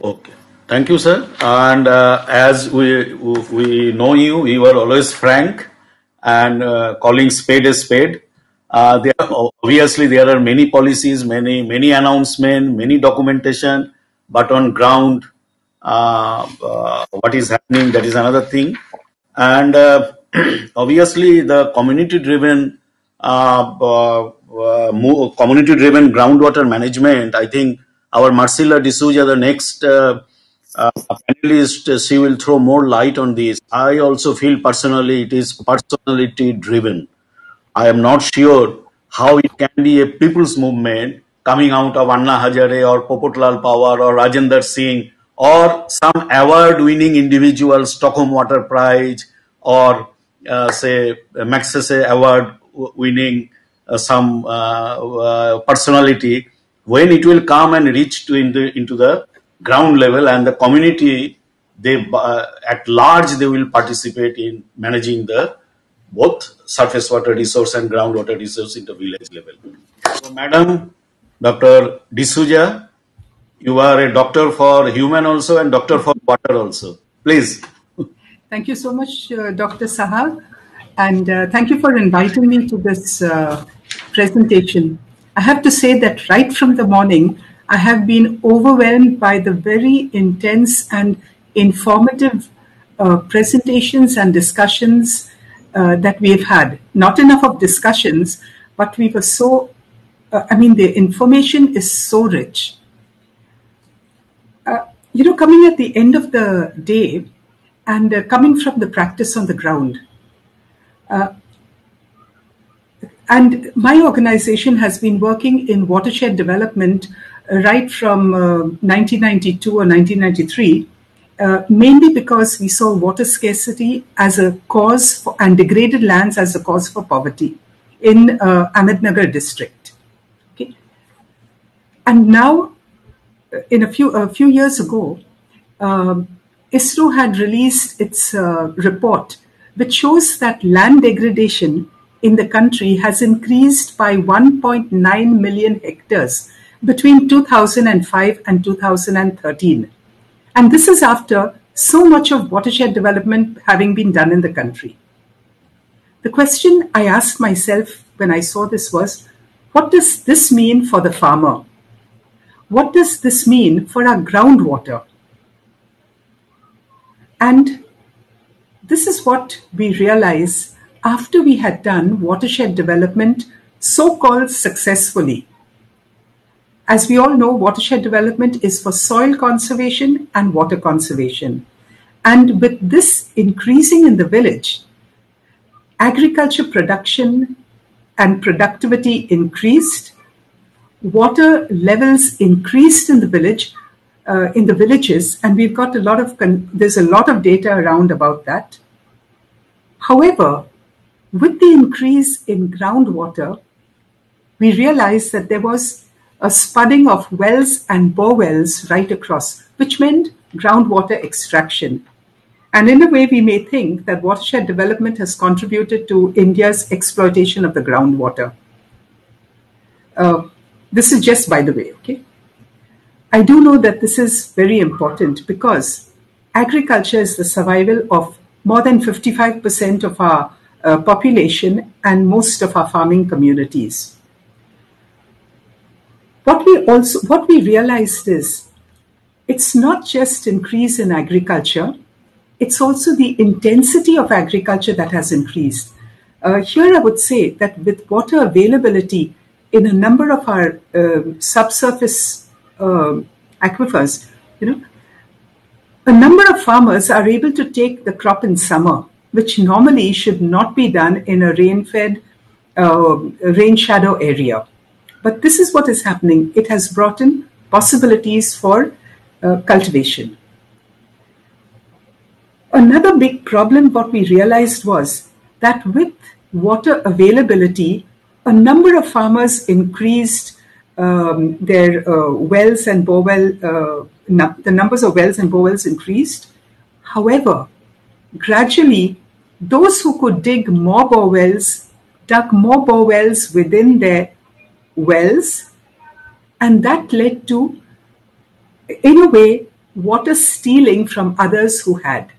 Okay. Thank you, sir. And uh, as we we know you, you are always frank and uh, calling spade a spade. Uh, there obviously there are many policies, many many announcements, many documentation, but on ground, uh, what is happening that is another thing. And obviously the community driven community driven groundwater management. I think our Marcella D'Souza, the next uh, panelist, uh, she will throw more light on this. I also feel personally it is personality driven. I am not sure how it can be a people's movement coming out of Anna Hazare or Popotlal Pawar or Rajendra Singh or some award winning individual, Stockholm Water Prize or uh, say Magsaysay Award winning uh, some uh, uh, personality when it will come and reach to the, into the ground level and the community they uh, at large they will participate in managing the both surface water resource and groundwater resource in the village level. So, Madam Dr. D'Souza, you are a doctor for human also and doctor for water also. Please. Thank you so much, uh, Dr. Saha. and uh, thank you for inviting me to this uh, presentation. I have to say that right from the morning, I have been overwhelmed by the very intense and informative uh, presentations and discussions uh, that we have had. Not enough of discussions, but we were so, uh, I mean, the information is so rich. Uh, you know, coming at the end of the day and uh, coming from the practice on the ground, uh, and my organization has been working in watershed development right from 1992 or 1993 uh, mainly because we saw water scarcity as a cause for, and degraded lands as a cause for poverty in uh, Ahmednagar district. Okay, and now, uh, in a few a few years ago, um, ISRO had released its uh, report, which shows that land degradation in the country has increased by 1.9 million hectares between 2005 and 2013 and this is after so much of watershed development having been done in the country. The question I asked myself when I saw this was what does this mean for the farmer? What does this mean for our groundwater? And this is what we realize after we had done watershed development so called successfully as we all know, watershed development is for soil conservation and water conservation. And with this increasing in the village, agriculture production and productivity increased, water levels increased in the village, uh, in the villages, and we've got a lot of, there's a lot of data around about that. However, with the increase in groundwater, we realized that there was a spudding of wells and bore wells right across, which meant groundwater extraction. And in a way, we may think that watershed development has contributed to India's exploitation of the groundwater. Uh, this is just by the way, okay? I do know that this is very important because agriculture is the survival of more than 55% of our uh, population and most of our farming communities. What we also what we realized is it's not just increase in agriculture, it's also the intensity of agriculture that has increased. Uh, here, I would say that with water availability in a number of our uh, subsurface uh, aquifers, you know, a number of farmers are able to take the crop in summer, which normally should not be done in a rain-fed, uh, rain shadow area. But this is what is happening. It has brought in possibilities for uh, cultivation. Another big problem, what we realized was that with water availability, a number of farmers increased um, their uh, wells and borewell, uh, the numbers of wells and borewells increased. However, gradually, those who could dig more borewells dug more borewells within their wells, and that led to, in a way, water stealing from others who had.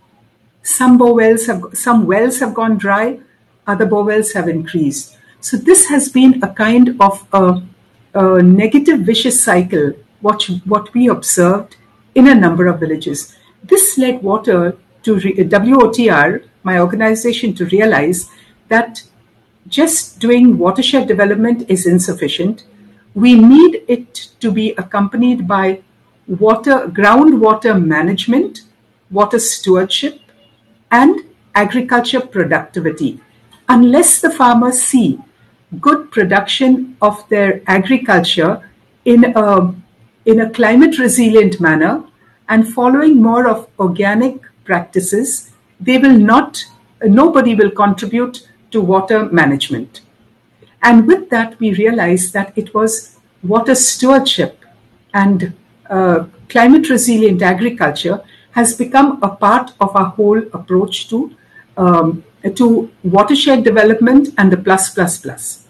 Some bore wells have some wells have gone dry, other bore wells have increased. So this has been a kind of a, a negative vicious cycle. What what we observed in a number of villages. This led water to WOTR, my organization, to realize that just doing watershed development is insufficient. We need it to be accompanied by water, groundwater management, water stewardship, and agriculture productivity. Unless the farmers see good production of their agriculture in a, in a climate resilient manner and following more of organic practices, they will not, nobody will contribute to water management. And with that, we realized that it was water stewardship and uh, climate resilient agriculture has become a part of our whole approach to um, to watershed development and the plus plus plus.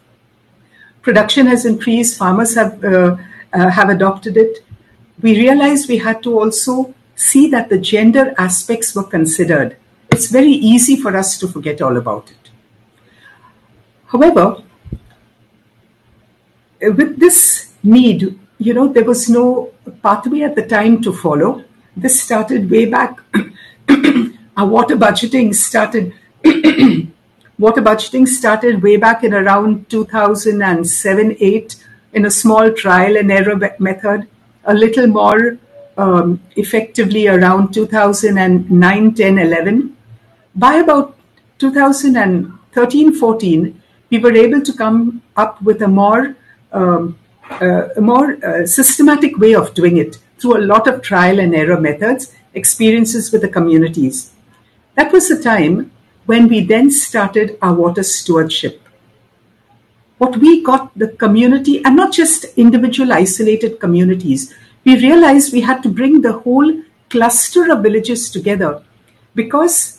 Production has increased. Farmers have uh, uh, have adopted it. We realized we had to also see that the gender aspects were considered. It's very easy for us to forget all about it. However, with this need, you know, there was no pathway at the time to follow. This started way back. Our water budgeting started. water budgeting started way back in around 2007 8 in a small trial and error method, a little more um, effectively around 2009 10 11. By about 2013 14, we were able to come up with a more um, uh, a more uh, systematic way of doing it through a lot of trial and error methods, experiences with the communities. That was the time when we then started our water stewardship. What we got the community, and not just individual isolated communities, we realized we had to bring the whole cluster of villages together because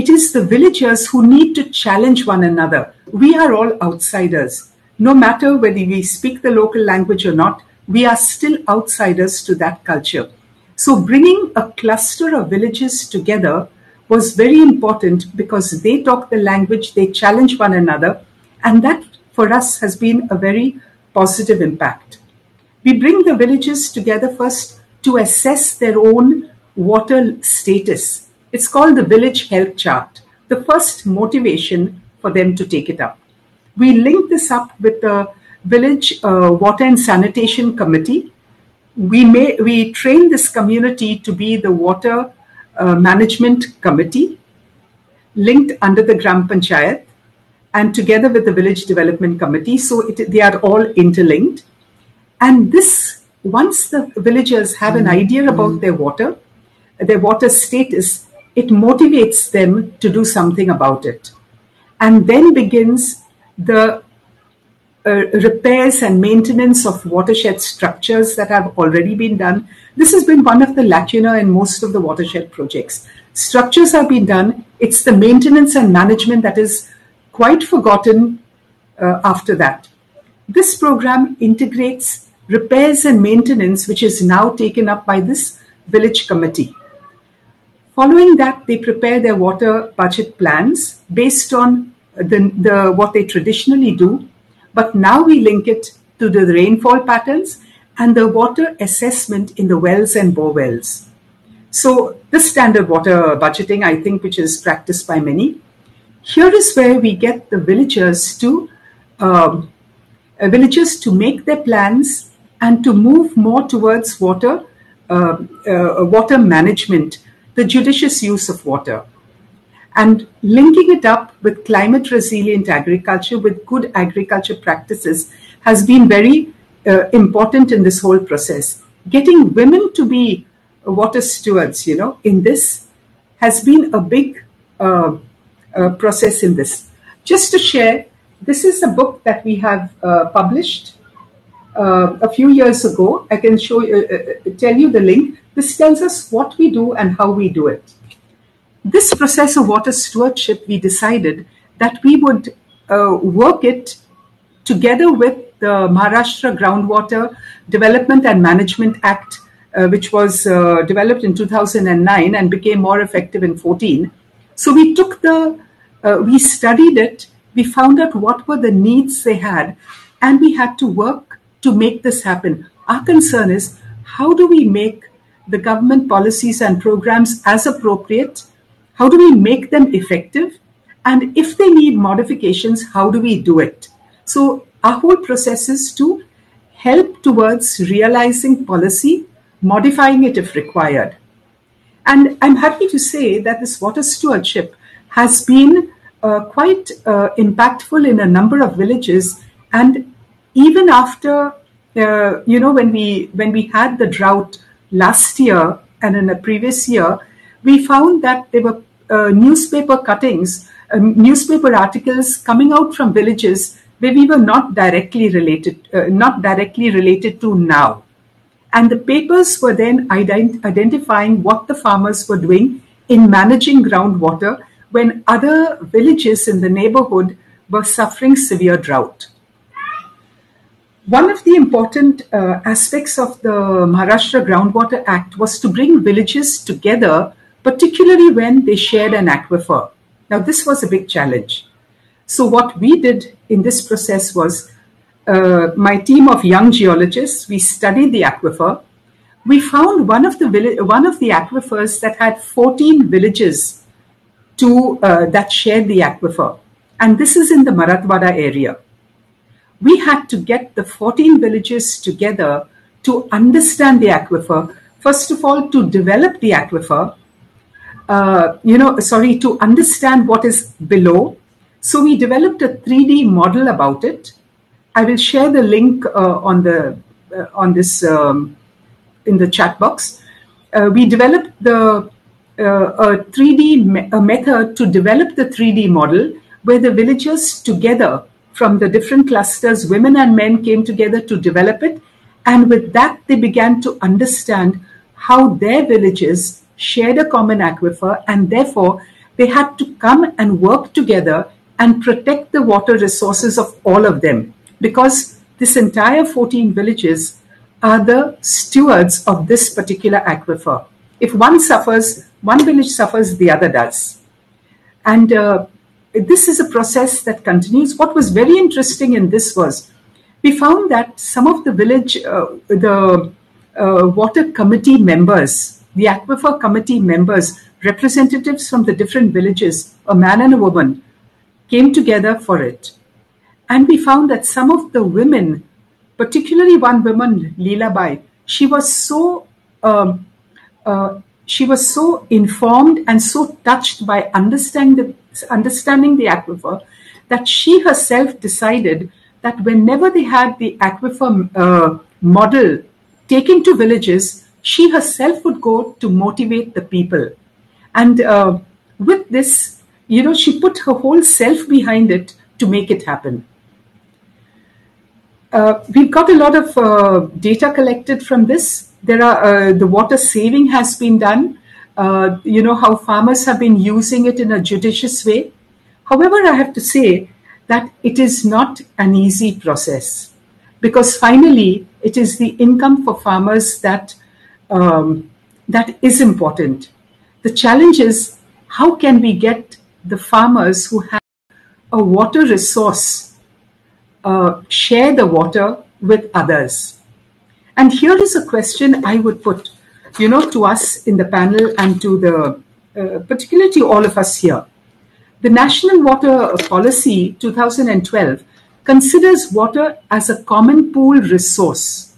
it is the villagers who need to challenge one another. We are all outsiders no matter whether we speak the local language or not, we are still outsiders to that culture. So bringing a cluster of villages together was very important because they talk the language, they challenge one another, and that for us has been a very positive impact. We bring the villages together first to assess their own water status. It's called the village health chart, the first motivation for them to take it up. We link this up with the village uh, water and sanitation committee. We may we train this community to be the water uh, management committee, linked under the Gram Panchayat, and together with the village development committee. So it, they are all interlinked. And this, once the villagers have an idea about their water, their water status, it motivates them to do something about it. And then begins the uh, repairs and maintenance of watershed structures that have already been done. This has been one of the lacuna in most of the watershed projects. Structures have been done. It's the maintenance and management that is quite forgotten uh, after that. This program integrates repairs and maintenance, which is now taken up by this village committee. Following that, they prepare their water budget plans based on the, the what they traditionally do, but now we link it to the rainfall patterns and the water assessment in the wells and bore wells. So this standard water budgeting, I think, which is practiced by many, here is where we get the villagers to um, uh, villagers to make their plans and to move more towards water uh, uh, water management, the judicious use of water and linking it up with climate resilient agriculture, with good agriculture practices, has been very uh, important in this whole process. Getting women to be water stewards, you know, in this has been a big uh, uh, process in this. Just to share, this is a book that we have uh, published uh, a few years ago. I can show you, uh, tell you the link. This tells us what we do and how we do it this process of water stewardship, we decided that we would uh, work it together with the Maharashtra Groundwater Development and Management Act, uh, which was uh, developed in 2009 and became more effective in 14. So we took the, uh, we studied it, we found out what were the needs they had, and we had to work to make this happen. Our concern is how do we make the government policies and programs as appropriate how do we make them effective? And if they need modifications, how do we do it? So our whole process is to help towards realizing policy, modifying it if required. And I'm happy to say that this water stewardship has been uh, quite uh, impactful in a number of villages. And even after, uh, you know, when we when we had the drought last year and in a previous year, we found that there were uh, newspaper cuttings, uh, newspaper articles coming out from villages where we were not directly related, uh, not directly related to now. And the papers were then ident- identifying what the farmers were doing in managing groundwater when other villages in the neighborhood were suffering severe drought. One of the important uh, aspects of the Maharashtra Groundwater Act was to bring villages together particularly when they shared an aquifer. Now, this was a big challenge. So what we did in this process was uh, my team of young geologists, we studied the aquifer. We found one of the one of the aquifers that had 14 villages to uh, that shared the aquifer, and this is in the Marathwada area. We had to get the 14 villages together to understand the aquifer. First of all, to develop the aquifer, uh, you know, sorry, to understand what is below so we developed a 3D model about it. I will share the link uh, on the uh, on this um, in the chat box. Uh, we developed the uh, a 3D me- a method to develop the 3D model where the villagers together from the different clusters, women and men came together to develop it. And with that, they began to understand how their villages shared a common aquifer and therefore they had to come and work together and protect the water resources of all of them because this entire 14 villages are the stewards of this particular aquifer. If one suffers, one village suffers, the other does. And uh, this is a process that continues. What was very interesting in this was we found that some of the village, uh, the uh, water committee members, the aquifer committee members, representatives from the different villages, a man and a woman, came together for it. And we found that some of the women, particularly one woman, Leela Bai, she was so um, uh, she was so informed and so touched by understanding the, understanding the aquifer that she herself decided that whenever they had the aquifer uh, model taken to villages, she herself would go to motivate the people. And uh, with this, you know, she put her whole self behind it to make it happen. Uh, we've got a lot of uh, data collected from this. There are uh, the water saving has been done. Uh, you know how farmers have been using it in a judicious way. However, I have to say that it is not an easy process because finally it is the income for farmers that um, that is important. The challenge is how can we get the farmers who have a water resource uh, share the water with others. And here is a question I would put, you know, to us in the panel and to the, uh, particularly all of us here. The National Water Policy 2012 considers water as a common pool resource.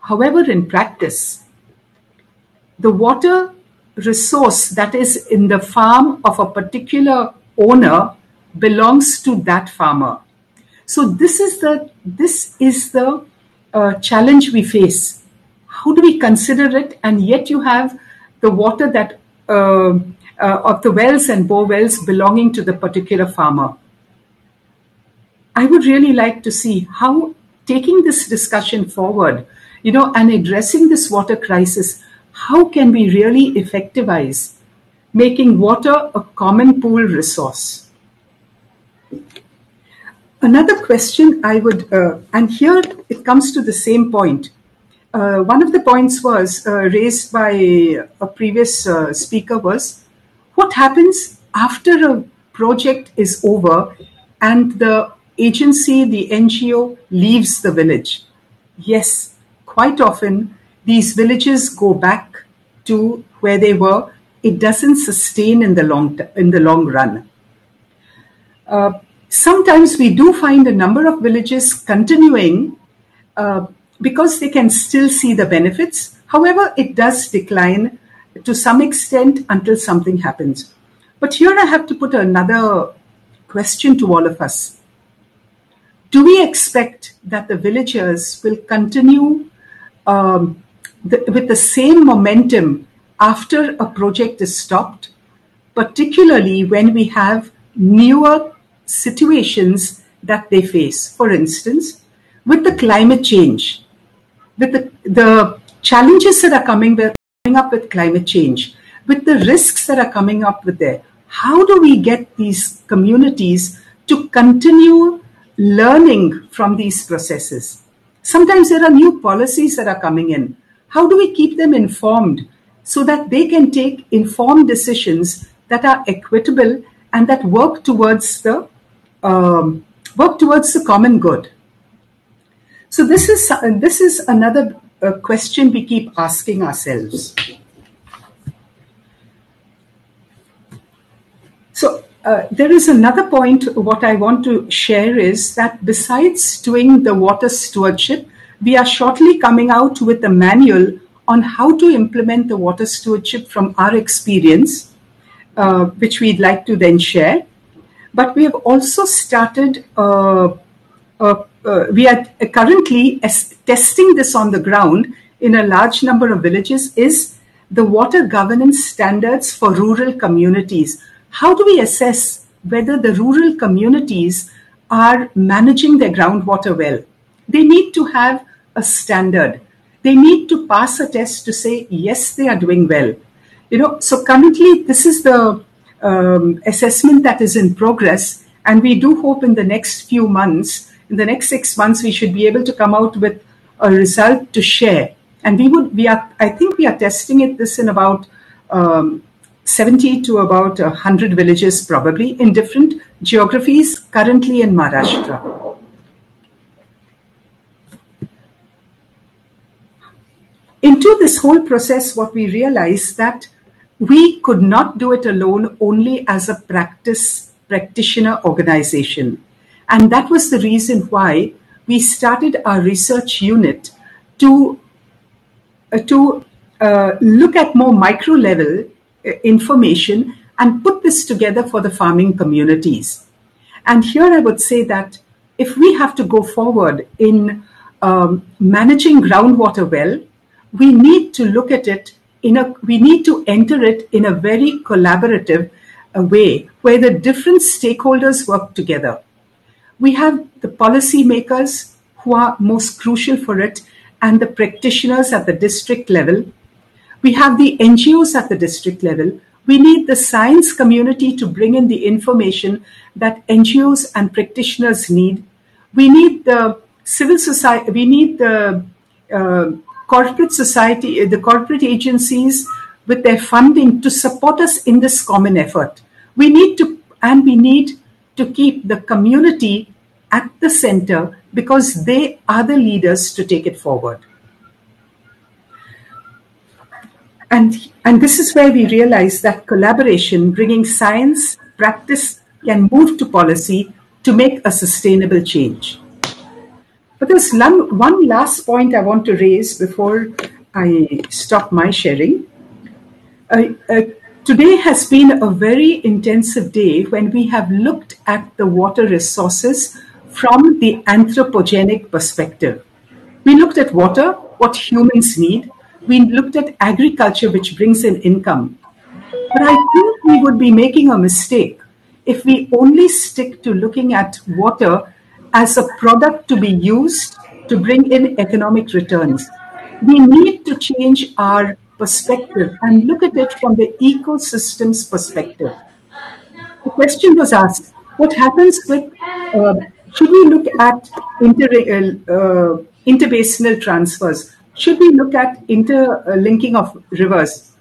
However, in practice, the water resource that is in the farm of a particular owner belongs to that farmer. So this is the this is the uh, challenge we face. How do we consider it? And yet you have the water that uh, uh, of the wells and bore wells belonging to the particular farmer. I would really like to see how taking this discussion forward, you know, and addressing this water crisis how can we really effectivize making water a common pool resource? Another question I would, uh, and here it comes to the same point. Uh, one of the points was uh, raised by a previous uh, speaker was what happens after a project is over and the agency, the NGO leaves the village? Yes, quite often these villages go back to where they were, it doesn't sustain in the long in the long run. Uh, sometimes we do find a number of villages continuing uh, because they can still see the benefits. However, it does decline to some extent until something happens. But here I have to put another question to all of us. Do we expect that the villagers will continue um, the, with the same momentum after a project is stopped, particularly when we have newer situations that they face. For instance, with the climate change, with the, the challenges that are coming, with, coming up with climate change, with the risks that are coming up with there, how do we get these communities to continue learning from these processes? Sometimes there are new policies that are coming in how do we keep them informed so that they can take informed decisions that are equitable and that work towards the um, work towards the common good. So this is this is another uh, question we keep asking ourselves. So uh, there is another point. What I want to share is that besides doing the water stewardship, we are shortly coming out with a manual on how to implement the water stewardship from our experience, uh, which we'd like to then share. But we have also started, uh, uh, uh we are currently testing this on the ground in a large number of villages, is the water governance standards for rural communities. How do we assess whether the rural communities are managing their groundwater well? They need to have a standard. They need to pass a test to say, yes, they are doing well. You know, so currently this is the um, assessment that is in progress. And we do hope in the next few months, in the next six months, we should be able to come out with a result to share. And we would, we are, I think we are testing it this in about um, 70 to about 100 villages, probably in different geographies, currently in Maharashtra. Into this whole process, what we realized that we could not do it alone only as a practice practitioner organization. And that was the reason why we started our research unit to, uh, to uh, look at more micro level uh, information and put this together for the farming communities. And here I would say that if we have to go forward in um, managing groundwater well, we need to look at it in a we need to enter it in a very collaborative uh, way where the different stakeholders work together we have the policymakers who are most crucial for it and the practitioners at the district level. We have the ngos at the district level. We need the science community to bring in the information that ngos and practitioners need. We need the civil society we need the uh, corporate society, the corporate agencies with their funding to support us in this common effort. We need to, and we need to keep the community at the center because they are the leaders to take it forward. And, and this is where we realize that collaboration, bringing science, practice, can move to policy to make a sustainable change. But there's one last point I want to raise before I stop my sharing. Uh, uh, today has been a very intensive day when we have looked at the water resources from the anthropogenic perspective. We looked at water, what humans need. We looked at agriculture, which brings in income. But I think we would be making a mistake if we only stick to looking at water as a product to be used to bring in economic returns. We need to change our perspective and look at it from the ecosystem's perspective. The question was asked what happens with, uh, should we look at inter, uh, interbasinal transfers? Should we look at interlinking of rivers?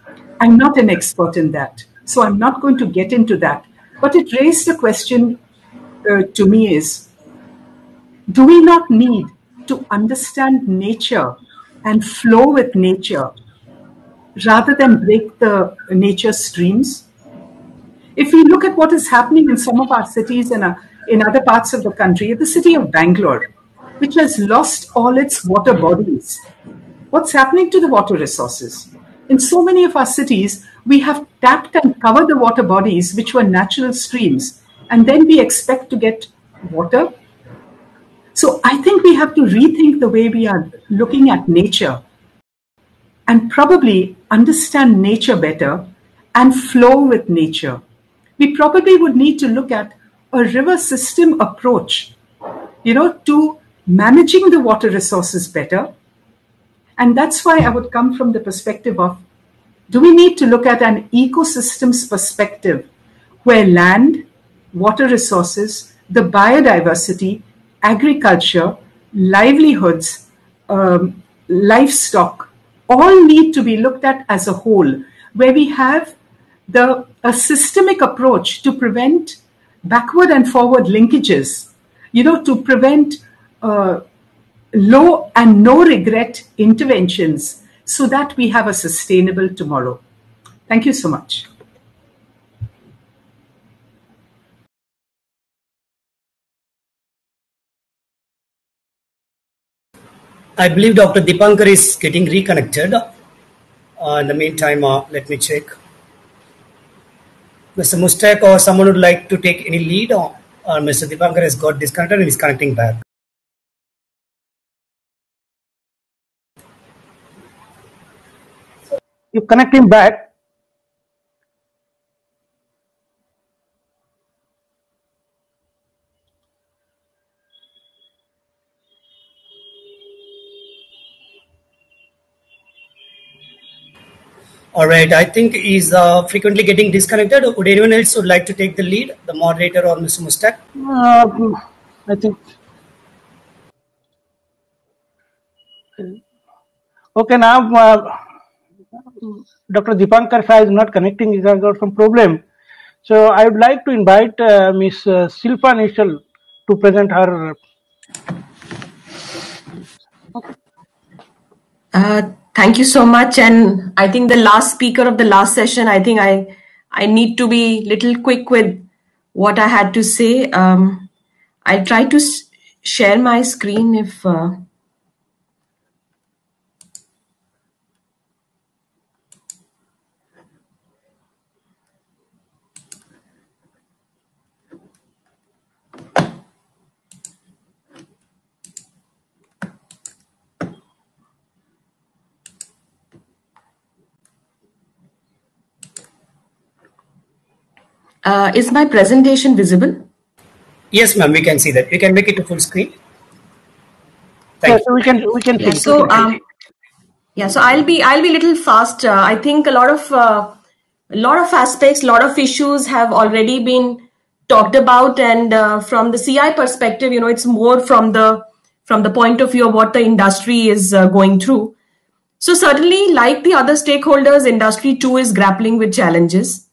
I'm not an expert in that, so I'm not going to get into that. But it raised the question uh, to me is do we not need to understand nature and flow with nature rather than break the nature streams? If we look at what is happening in some of our cities and in other parts of the country, the city of Bangalore, which has lost all its water bodies, what's happening to the water resources? In so many of our cities, we have tapped and covered the water bodies, which were natural streams, and then we expect to get water so I think we have to rethink the way we are looking at nature and probably understand nature better and flow with nature. We probably would need to look at a river system approach, you know, to managing the water resources better. And that's why I would come from the perspective of do we need to look at an ecosystems perspective where land, water resources, the biodiversity, agriculture, livelihoods, um, livestock, all need to be looked at as a whole, where we have the a systemic approach to prevent backward and forward linkages, you know, to prevent uh, low and no regret interventions so that we have a sustainable tomorrow. Thank you so much. I believe Dr. Dipankar is getting reconnected. Uh, in the meantime, uh, let me check. Mr. Mustak or someone would like to take any lead or, or Mr. Dipankar has got disconnected and is connecting back. You connect him back. All right, I think he's uh, frequently getting disconnected. Would anyone else would like to take the lead, the moderator or Mr. Mustak? Uh, I think. Okay, now uh, Dr. Dipankar Saha is not connecting. He has got some problem. So I would like to invite uh, Miss uh, Shilpa Nischal to present her. Uh, thank you so much. And I think the last speaker of the last session, I think I I need to be little quick with what I had to say. Um, I'll try to share my screen if. Uh, uh, is my presentation visible? Yes, ma'am, we can see that. We can make it to full screen. Yeah, Thank so we can we can Yeah. see. So um, yeah. So I'll be I'll be a little fast. Uh, I think a lot of uh, a lot of aspects, a lot of issues have already been talked about, and uh, from the CII perspective, you know, it's more from the from the point of view of what the industry is uh, going through. So certainly, like the other stakeholders, industry too is grappling with challenges.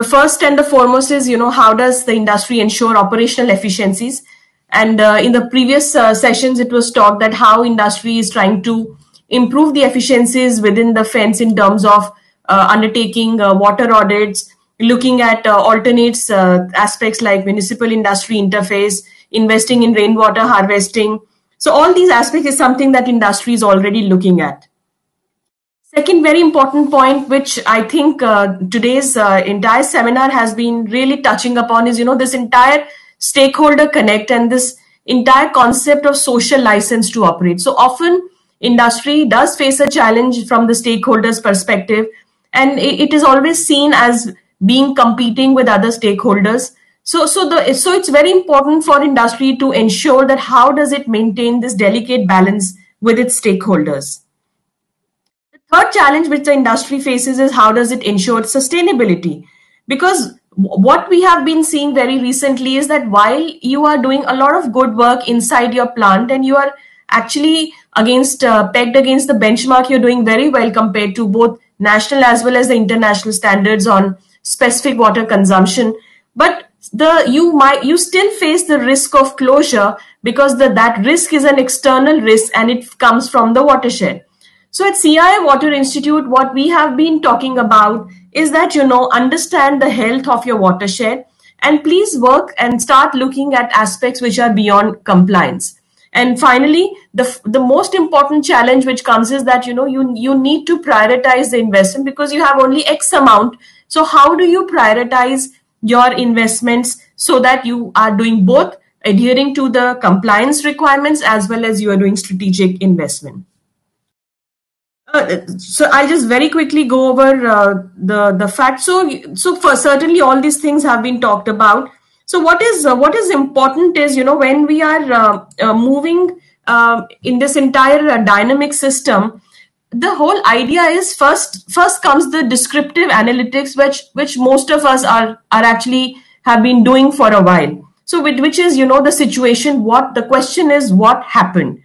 The first and the foremost is, you know, how does the industry ensure operational efficiencies? And uh, in the previous uh, sessions, it was talked that how industry is trying to improve the efficiencies within the fence in terms of uh, undertaking uh, water audits, looking at uh, alternates uh, aspects like municipal industry interface, investing in rainwater harvesting. So all these aspects is something that industry is already looking at. Second, very important point, which I think uh, today's uh, entire seminar has been really touching upon, is you know this entire stakeholder connect and this entire concept of social license to operate. So often, industry does face a challenge from the stakeholders' perspective, and it is always seen as being competing with other stakeholders. So, so the so it's very important for industry to ensure that how does it maintain this delicate balance with its stakeholders. Third challenge which the industry faces is how does it ensure sustainability? Because what we have been seeing very recently is that while you are doing a lot of good work inside your plant and you are actually against uh, pegged against the benchmark, you're doing very well compared to both national as well as the international standards on specific water consumption. But the you might you still face the risk of closure because the, that risk is an external risk and it comes from the watershed. So at CII Water Institute, what we have been talking about is that, you know, understand the health of your watershed and please work and start looking at aspects which are beyond compliance. And finally, the, the most important challenge which comes is that, you know, you, you need to prioritize the investment because you have only X amount. So how do you prioritize your investments so that you are doing both adhering to the compliance requirements as well as you are doing strategic investment? So I'll just very quickly go over uh, the the facts. So so for certainly all these things have been talked about. So what is uh, what is important is you know when we are uh, uh, moving uh, in this entire uh, dynamic system, the whole idea is first first comes the descriptive analytics, which which most of us are are actually have been doing for a while. So which, which is you know the situation. What the question is, what happened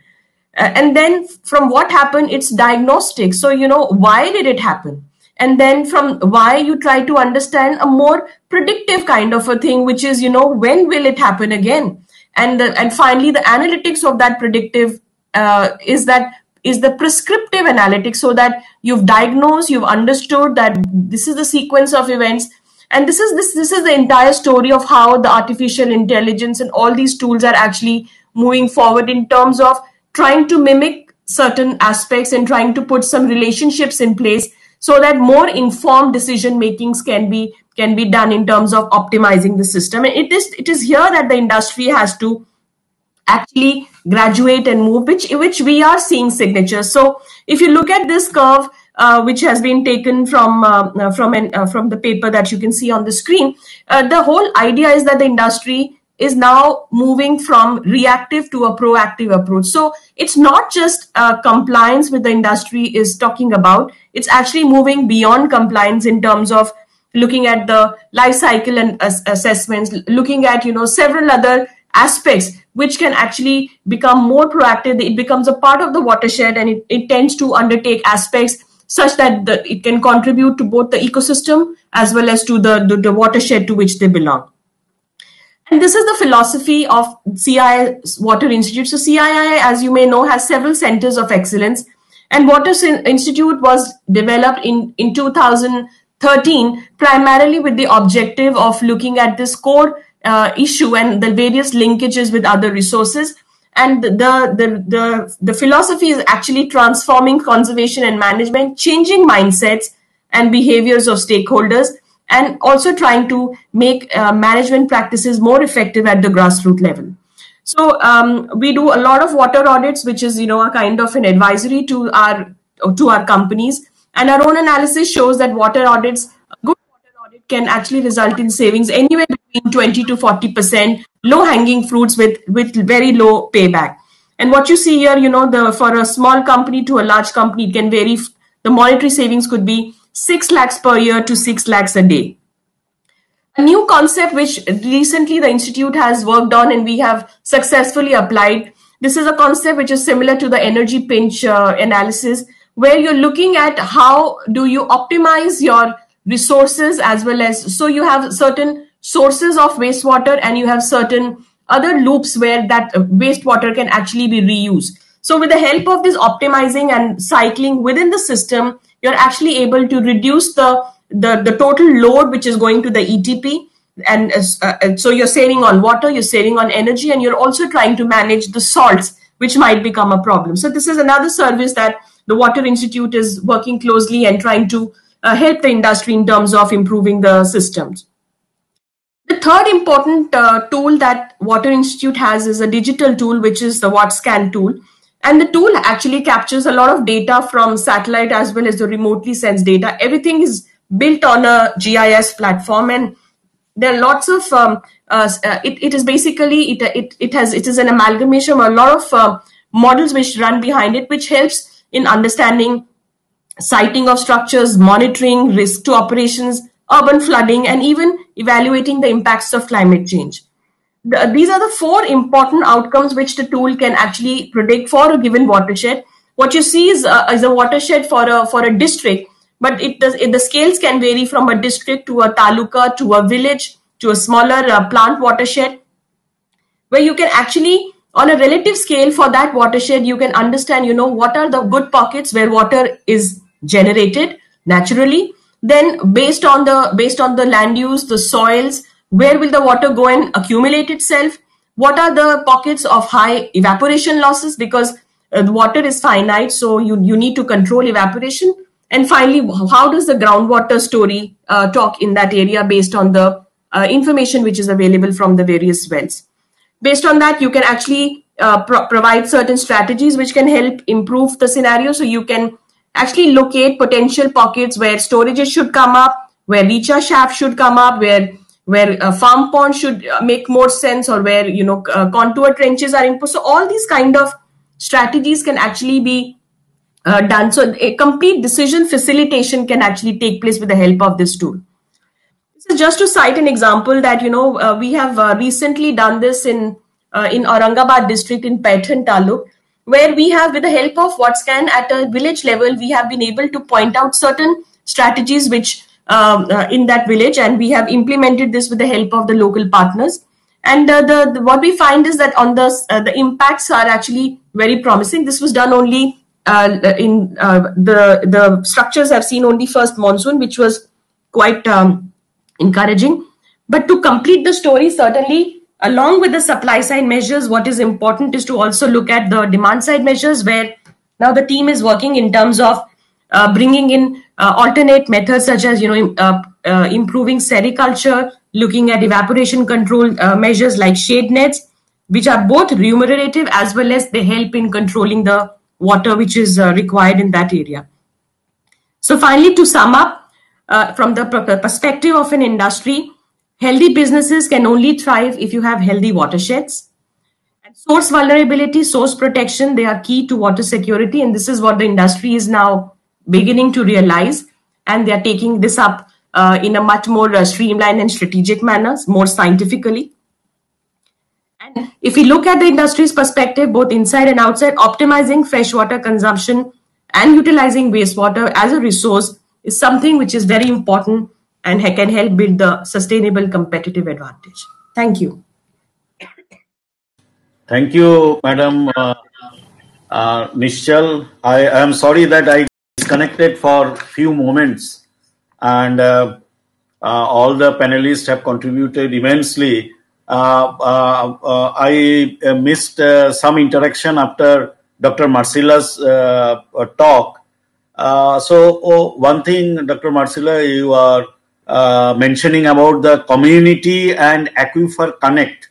and then from what happened it's diagnostic. So you know why did it happen? And then from why you try to understand a more predictive kind of a thing which is you know when will it happen again? And the, and finally the analytics of that predictive uh, is that is the prescriptive analytics so that you've diagnosed you've understood that this is the sequence of events and this is this this is the entire story of how the artificial intelligence and all these tools are actually moving forward in terms of trying to mimic certain aspects and trying to put some relationships in place so that more informed decision makings can be can be done in terms of optimizing the system. And it is it is here that the industry has to actually graduate and move which which we are seeing signatures. So if you look at this curve uh, which has been taken from uh, from an, uh, from the paper that you can see on the screen uh, the whole idea is that the industry is now moving from reactive to a proactive approach. So it's not just uh, compliance with the industry is talking about, it's actually moving beyond compliance in terms of looking at the life cycle and ass- assessments, looking at, you know, several other aspects which can actually become more proactive. It becomes a part of the watershed and it, it tends to undertake aspects such that the, it can contribute to both the ecosystem as well as to the, the, the watershed to which they belong. And this is the philosophy of CII Water Institute. So CII, as you may know, has several centers of excellence. And Water Institute was developed in, in 2013 primarily with the objective of looking at this core uh, issue and the various linkages with other resources. And the, the, the, the philosophy is actually transforming conservation and management, changing mindsets and behaviors of stakeholders and also trying to make uh, management practices more effective at the grassroots level. So um, we do a lot of water audits, which is you know a kind of an advisory to our to our companies, and our own analysis shows that water audits, good water audit, can actually result in savings anywhere between 20 to 40 percent, low hanging fruits with with very low payback. And what you see here, you know, the for a small company to a large company, it can vary. The monetary savings could be 6 lakhs per year to 6 lakhs a day. A new concept which recently the Institute has worked on and we have successfully applied. This is a concept which is similar to the energy pinch uh, analysis, where you're looking at how do you optimize your resources as well as so you have certain sources of wastewater and you have certain other loops where that wastewater can actually be reused. So with the help of this optimizing and cycling within the system, you're actually able to reduce the the, the total load which is going to the ETP. And, uh, and so you're saving on water, you're saving on energy, and you're also trying to manage the salts, which might become a problem. So this is another service that the Water Institute is working closely and trying to uh, help the industry in terms of improving the systems. The third important uh, tool that Water Institute has is a digital tool, which is the WATSCAN tool. And the tool actually captures a lot of data from satellite as well as the remotely sensed data. Everything is built on a GIS platform and there are lots of um, uh, uh, it, it is basically it, it it has it is an amalgamation of a lot of uh, models which run behind it which helps in understanding sighting of structures monitoring risk to operations urban flooding and even evaluating the impacts of climate change the, these are the four important outcomes which the tool can actually predict for a given watershed. What you see is, uh, is a watershed for a for a district, but it does it, the scales can vary from a district to a taluka to a village to a smaller uh, plant watershed, where you can actually on a relative scale for that watershed you can understand you know what are the good pockets where water is generated naturally then based on the based on the land use the soils where will the water go and accumulate itself? What are the pockets of high evaporation losses? Because uh, the water is finite, so you, you need to control evaporation. And finally, how does the groundwater story uh, talk in that area based on the uh, information which is available from the various wells? Based on that, you can actually uh, pro- provide certain strategies which can help improve the scenario. So you can actually locate potential pockets where storages should come up, where recharge shafts should come up, where where a farm pond should uh, make more sense or where you know uh, contour trenches are input so all these kind of strategies can actually be uh, done. So a complete decision facilitation can actually take place with the help of this tool. So just to cite an example that you know uh, we have uh, recently done this in uh, in Aurangabad district in Paithan Taluk where we have with the help of WATSCAN at a village level we have been able to point out certain strategies which um, uh, in that village, and we have implemented this with the help of the local partners. And uh, the, the, what we find is that on the uh, the impacts are actually very promising. This was done only uh, in uh, the the structures have seen only first monsoon, which was quite um, encouraging. But to complete the story, certainly along with the supply side measures, what is important is to also look at the demand side measures, where now the team is working in terms of uh, bringing in uh, alternate methods such as you know uh, uh improving sericulture, looking at evaporation control uh, measures like shade nets, which are both remunerative as well as they help in controlling the water which is uh, required in that area. So finally, to sum up, from the perspective of an industry, healthy businesses can only thrive if you have healthy watersheds. And source vulnerability, source protection, they are key to water security. And this is what the industry is now beginning to realize, and they are taking this up uh, in a much more uh, streamlined and strategic manner, more scientifically. And if we look at the industry's perspective, both inside and outside, optimizing freshwater consumption and utilizing wastewater as a resource is something which is very important and can help build the sustainable competitive advantage. Thank you. Thank you, Madam uh, uh, Nischal. I am sorry that I disconnected for few moments and uh, uh, all the panelists have contributed immensely. Uh, uh, I missed some interaction after Dr. Marcella's talk. so, oh, one thing, Dr. Marcella, you are mentioning about the community and aquifer connect.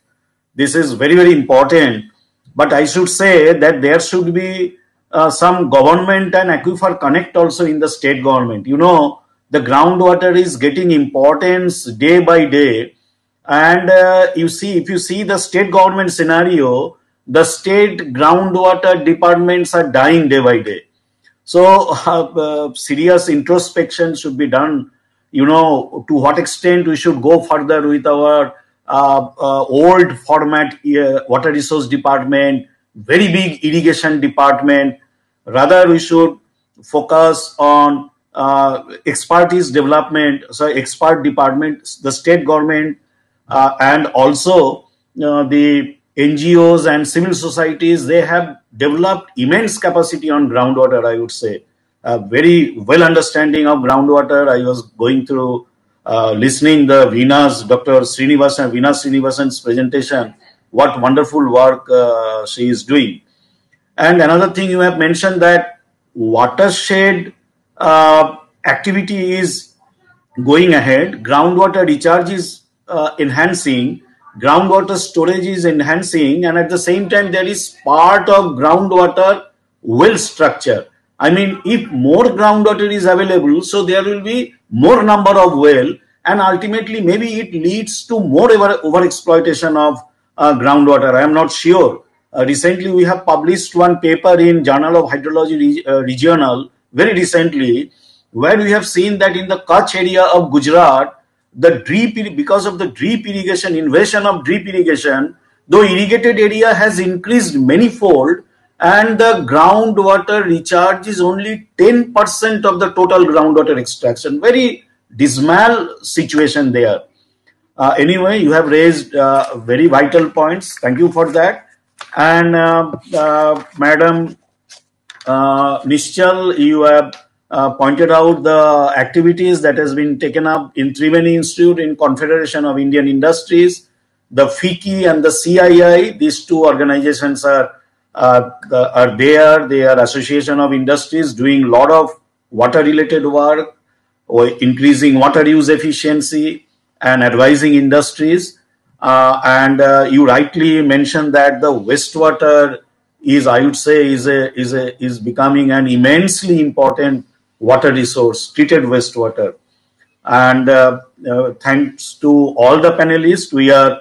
This is very, very important. But I should say that there should be uh, some government and aquifer connect also in the state government. You know, the groundwater is getting importance day by day. And uh, you see, if you see the state government scenario, the state groundwater departments are dying day by day. So, uh, serious introspection should be done. You know, to what extent we should go further with our uh, uh, old format uh, water resource department, very big irrigation department, Rather, we should focus on uh, expertise development, so expert department, the state government, uh, and also uh, the NGOs and civil societies. They have developed immense capacity on groundwater. I would say, a very well understanding of groundwater. I was going through uh, listening the Veena's Dr. Srinivasan, Veena Srinivasan's presentation. What wonderful work uh, she is doing and another thing you have mentioned that watershed uh, activity is going ahead, groundwater recharge is uh, enhancing, groundwater storage is enhancing, and at the same time, there is part of groundwater well structure. I mean, if more groundwater is available, so there will be more number of well, and ultimately, maybe it leads to more over, over exploitation of uh, groundwater. I am not sure recently, we have published one paper in Journal of Hydrology Re uh, Regional very recently, where we have seen that in the Kutch area of Gujarat, the drip because of the drip irrigation, invasion of drip irrigation, though irrigated area has increased many-fold, and the groundwater recharge is only 10% of the total groundwater extraction. Very dismal situation there. Uh, anyway, you have raised uh, very vital points. Thank you for that. And uh, uh, Madam uh, Nischal, you have pointed out the activities that has been taken up in Triveni Institute in Confederation of Indian Industries, the FICCI and the CII. These two organizations are uh, are there. They are Association of Industries doing a lot of water-related work, or increasing water use efficiency, and advising industries. Uh, and uh, you rightly mentioned that the wastewater is, I would say, is a is a is becoming an immensely important water resource, treated wastewater. And uh, thanks to all the panelists, we are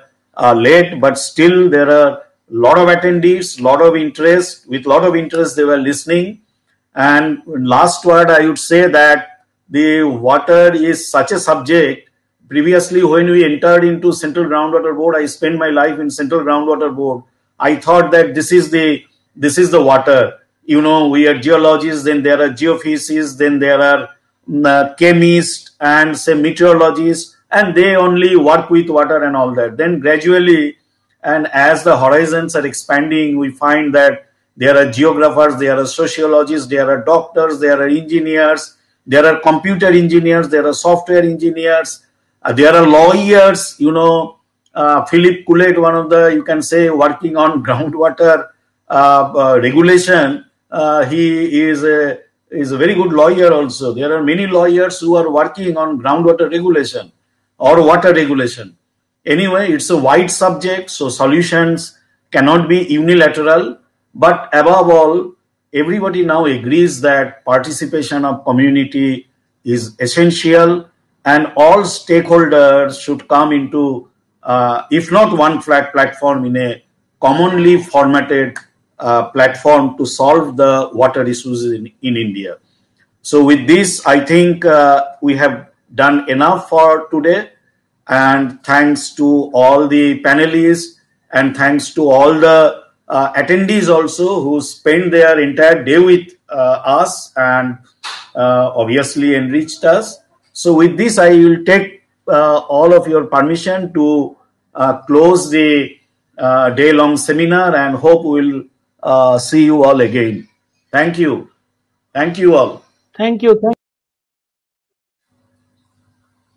late, but still there are a lot of attendees, lot of interest. With lot of interest, they were listening. And last word, I would say that the water is such a subject previously when we entered into central groundwater board i spent my life in central groundwater board i thought that this is the this is the water you know we are geologists then there are geophysicists, then there are uh, chemists and say meteorologists, and they only work with water and all that. Then gradually, and as the horizons are expanding, we find that there are geographers, there are sociologists, there are doctors, there are engineers, there are computer engineers, there are software engineers, there are lawyers, you know, uh, Philippe Cullet, one of the, you can say, working on groundwater uh, uh, regulation. Uh, he is a, is a very good lawyer also. There are many lawyers who are working on groundwater regulation or water regulation. Anyway, it's a wide subject, so solutions cannot be unilateral. But above all, everybody now agrees that participation of community is essential and all stakeholders should come into uh, if not one flat platform in a commonly formatted uh, platform to solve the water issues in, in india so with this i think uh, we have done enough for today and thanks to all the panelists and thanks to all the uh, attendees also who spent their entire day with uh, us and uh, obviously enriched us. So with this, I will take uh, all of your permission to uh, close the uh, day-long seminar and hope we'll uh, see you all again. Thank you. Thank you all. Thank you. Thank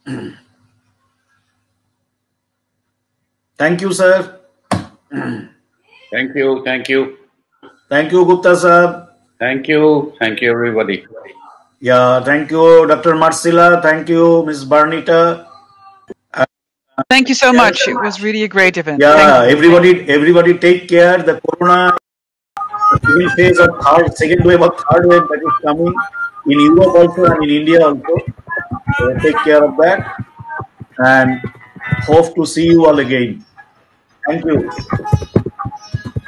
Thank you, sir. Thank you. Thank you. Thank you, Gupta sir. Thank you. Thank you, everybody. Yeah, thank you, Dr. Marcella. Thank you, Ms. Bernita. Thank you so much. It was really a great event. Yeah, everybody, everybody, take care. The corona second phase of third, second wave of third wave that is coming in Europe also and in India also. So take care of that, and hope to see you all again. Thank you.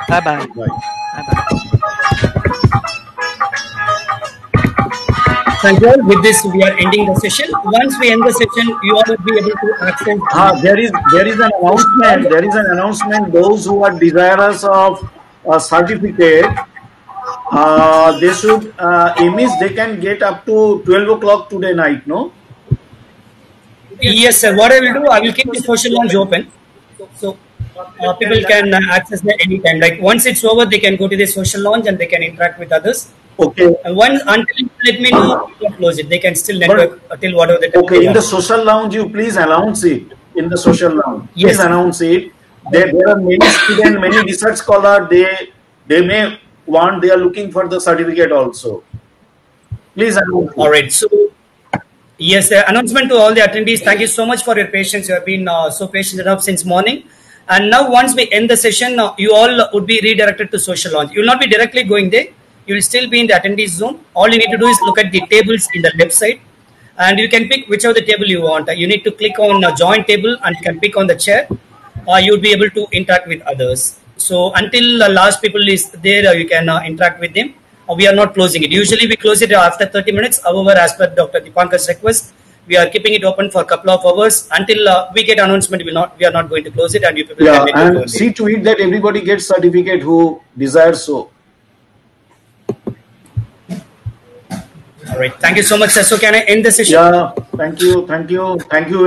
Bye bye. Bye. Bye bye. Thank you all. With this, we are ending the session. Once we end the session, you all will be able to access. Ah, there is there is an announcement. There is an announcement. Those who are desirous of a certificate, uh, they should uh, emiss. They can get up to twelve o'clock today night. No. Yes, sir. What I will do, I will keep the social lounge open. So uh, people can access that anytime. Like once it's over, they can go to the social lounge and they can interact with others. Okay. Once until let me know, close it. They can still network until whatever the time Okay. In the social lounge, you please announce it. In the social lounge, Yes. please announce it. There, there are many students, many research scholars. They they may want. They are looking for the certificate also. Please announce. All right. So, yes, uh, announcement to all the attendees. Thank you so much for your patience. You have been uh, so patient enough since morning. And now, once we end the session, uh, you all would be redirected to social launch. You will not be directly going there. You will still be in the attendees zone. All you need to do is look at the tables in the left side, and you can pick whichever the table you want. You need to click on uh, join table, and you can pick on the chair. Uh, you'll be able to interact with others. So until the last people is there, uh, you can uh, interact with them. Uh, we are not closing it. Usually we close it after 30 minutes. However, as per Dr. Dipankar's request, we are keeping it open for a couple of hours until uh, we get announcement. We not we are not going to close it, and you people Yeah, can let it and see to it that everybody gets certificate who desires so. All right. Thank you so much, sir. So can I end the session? Yeah. Thank you. Thank you. Thank you.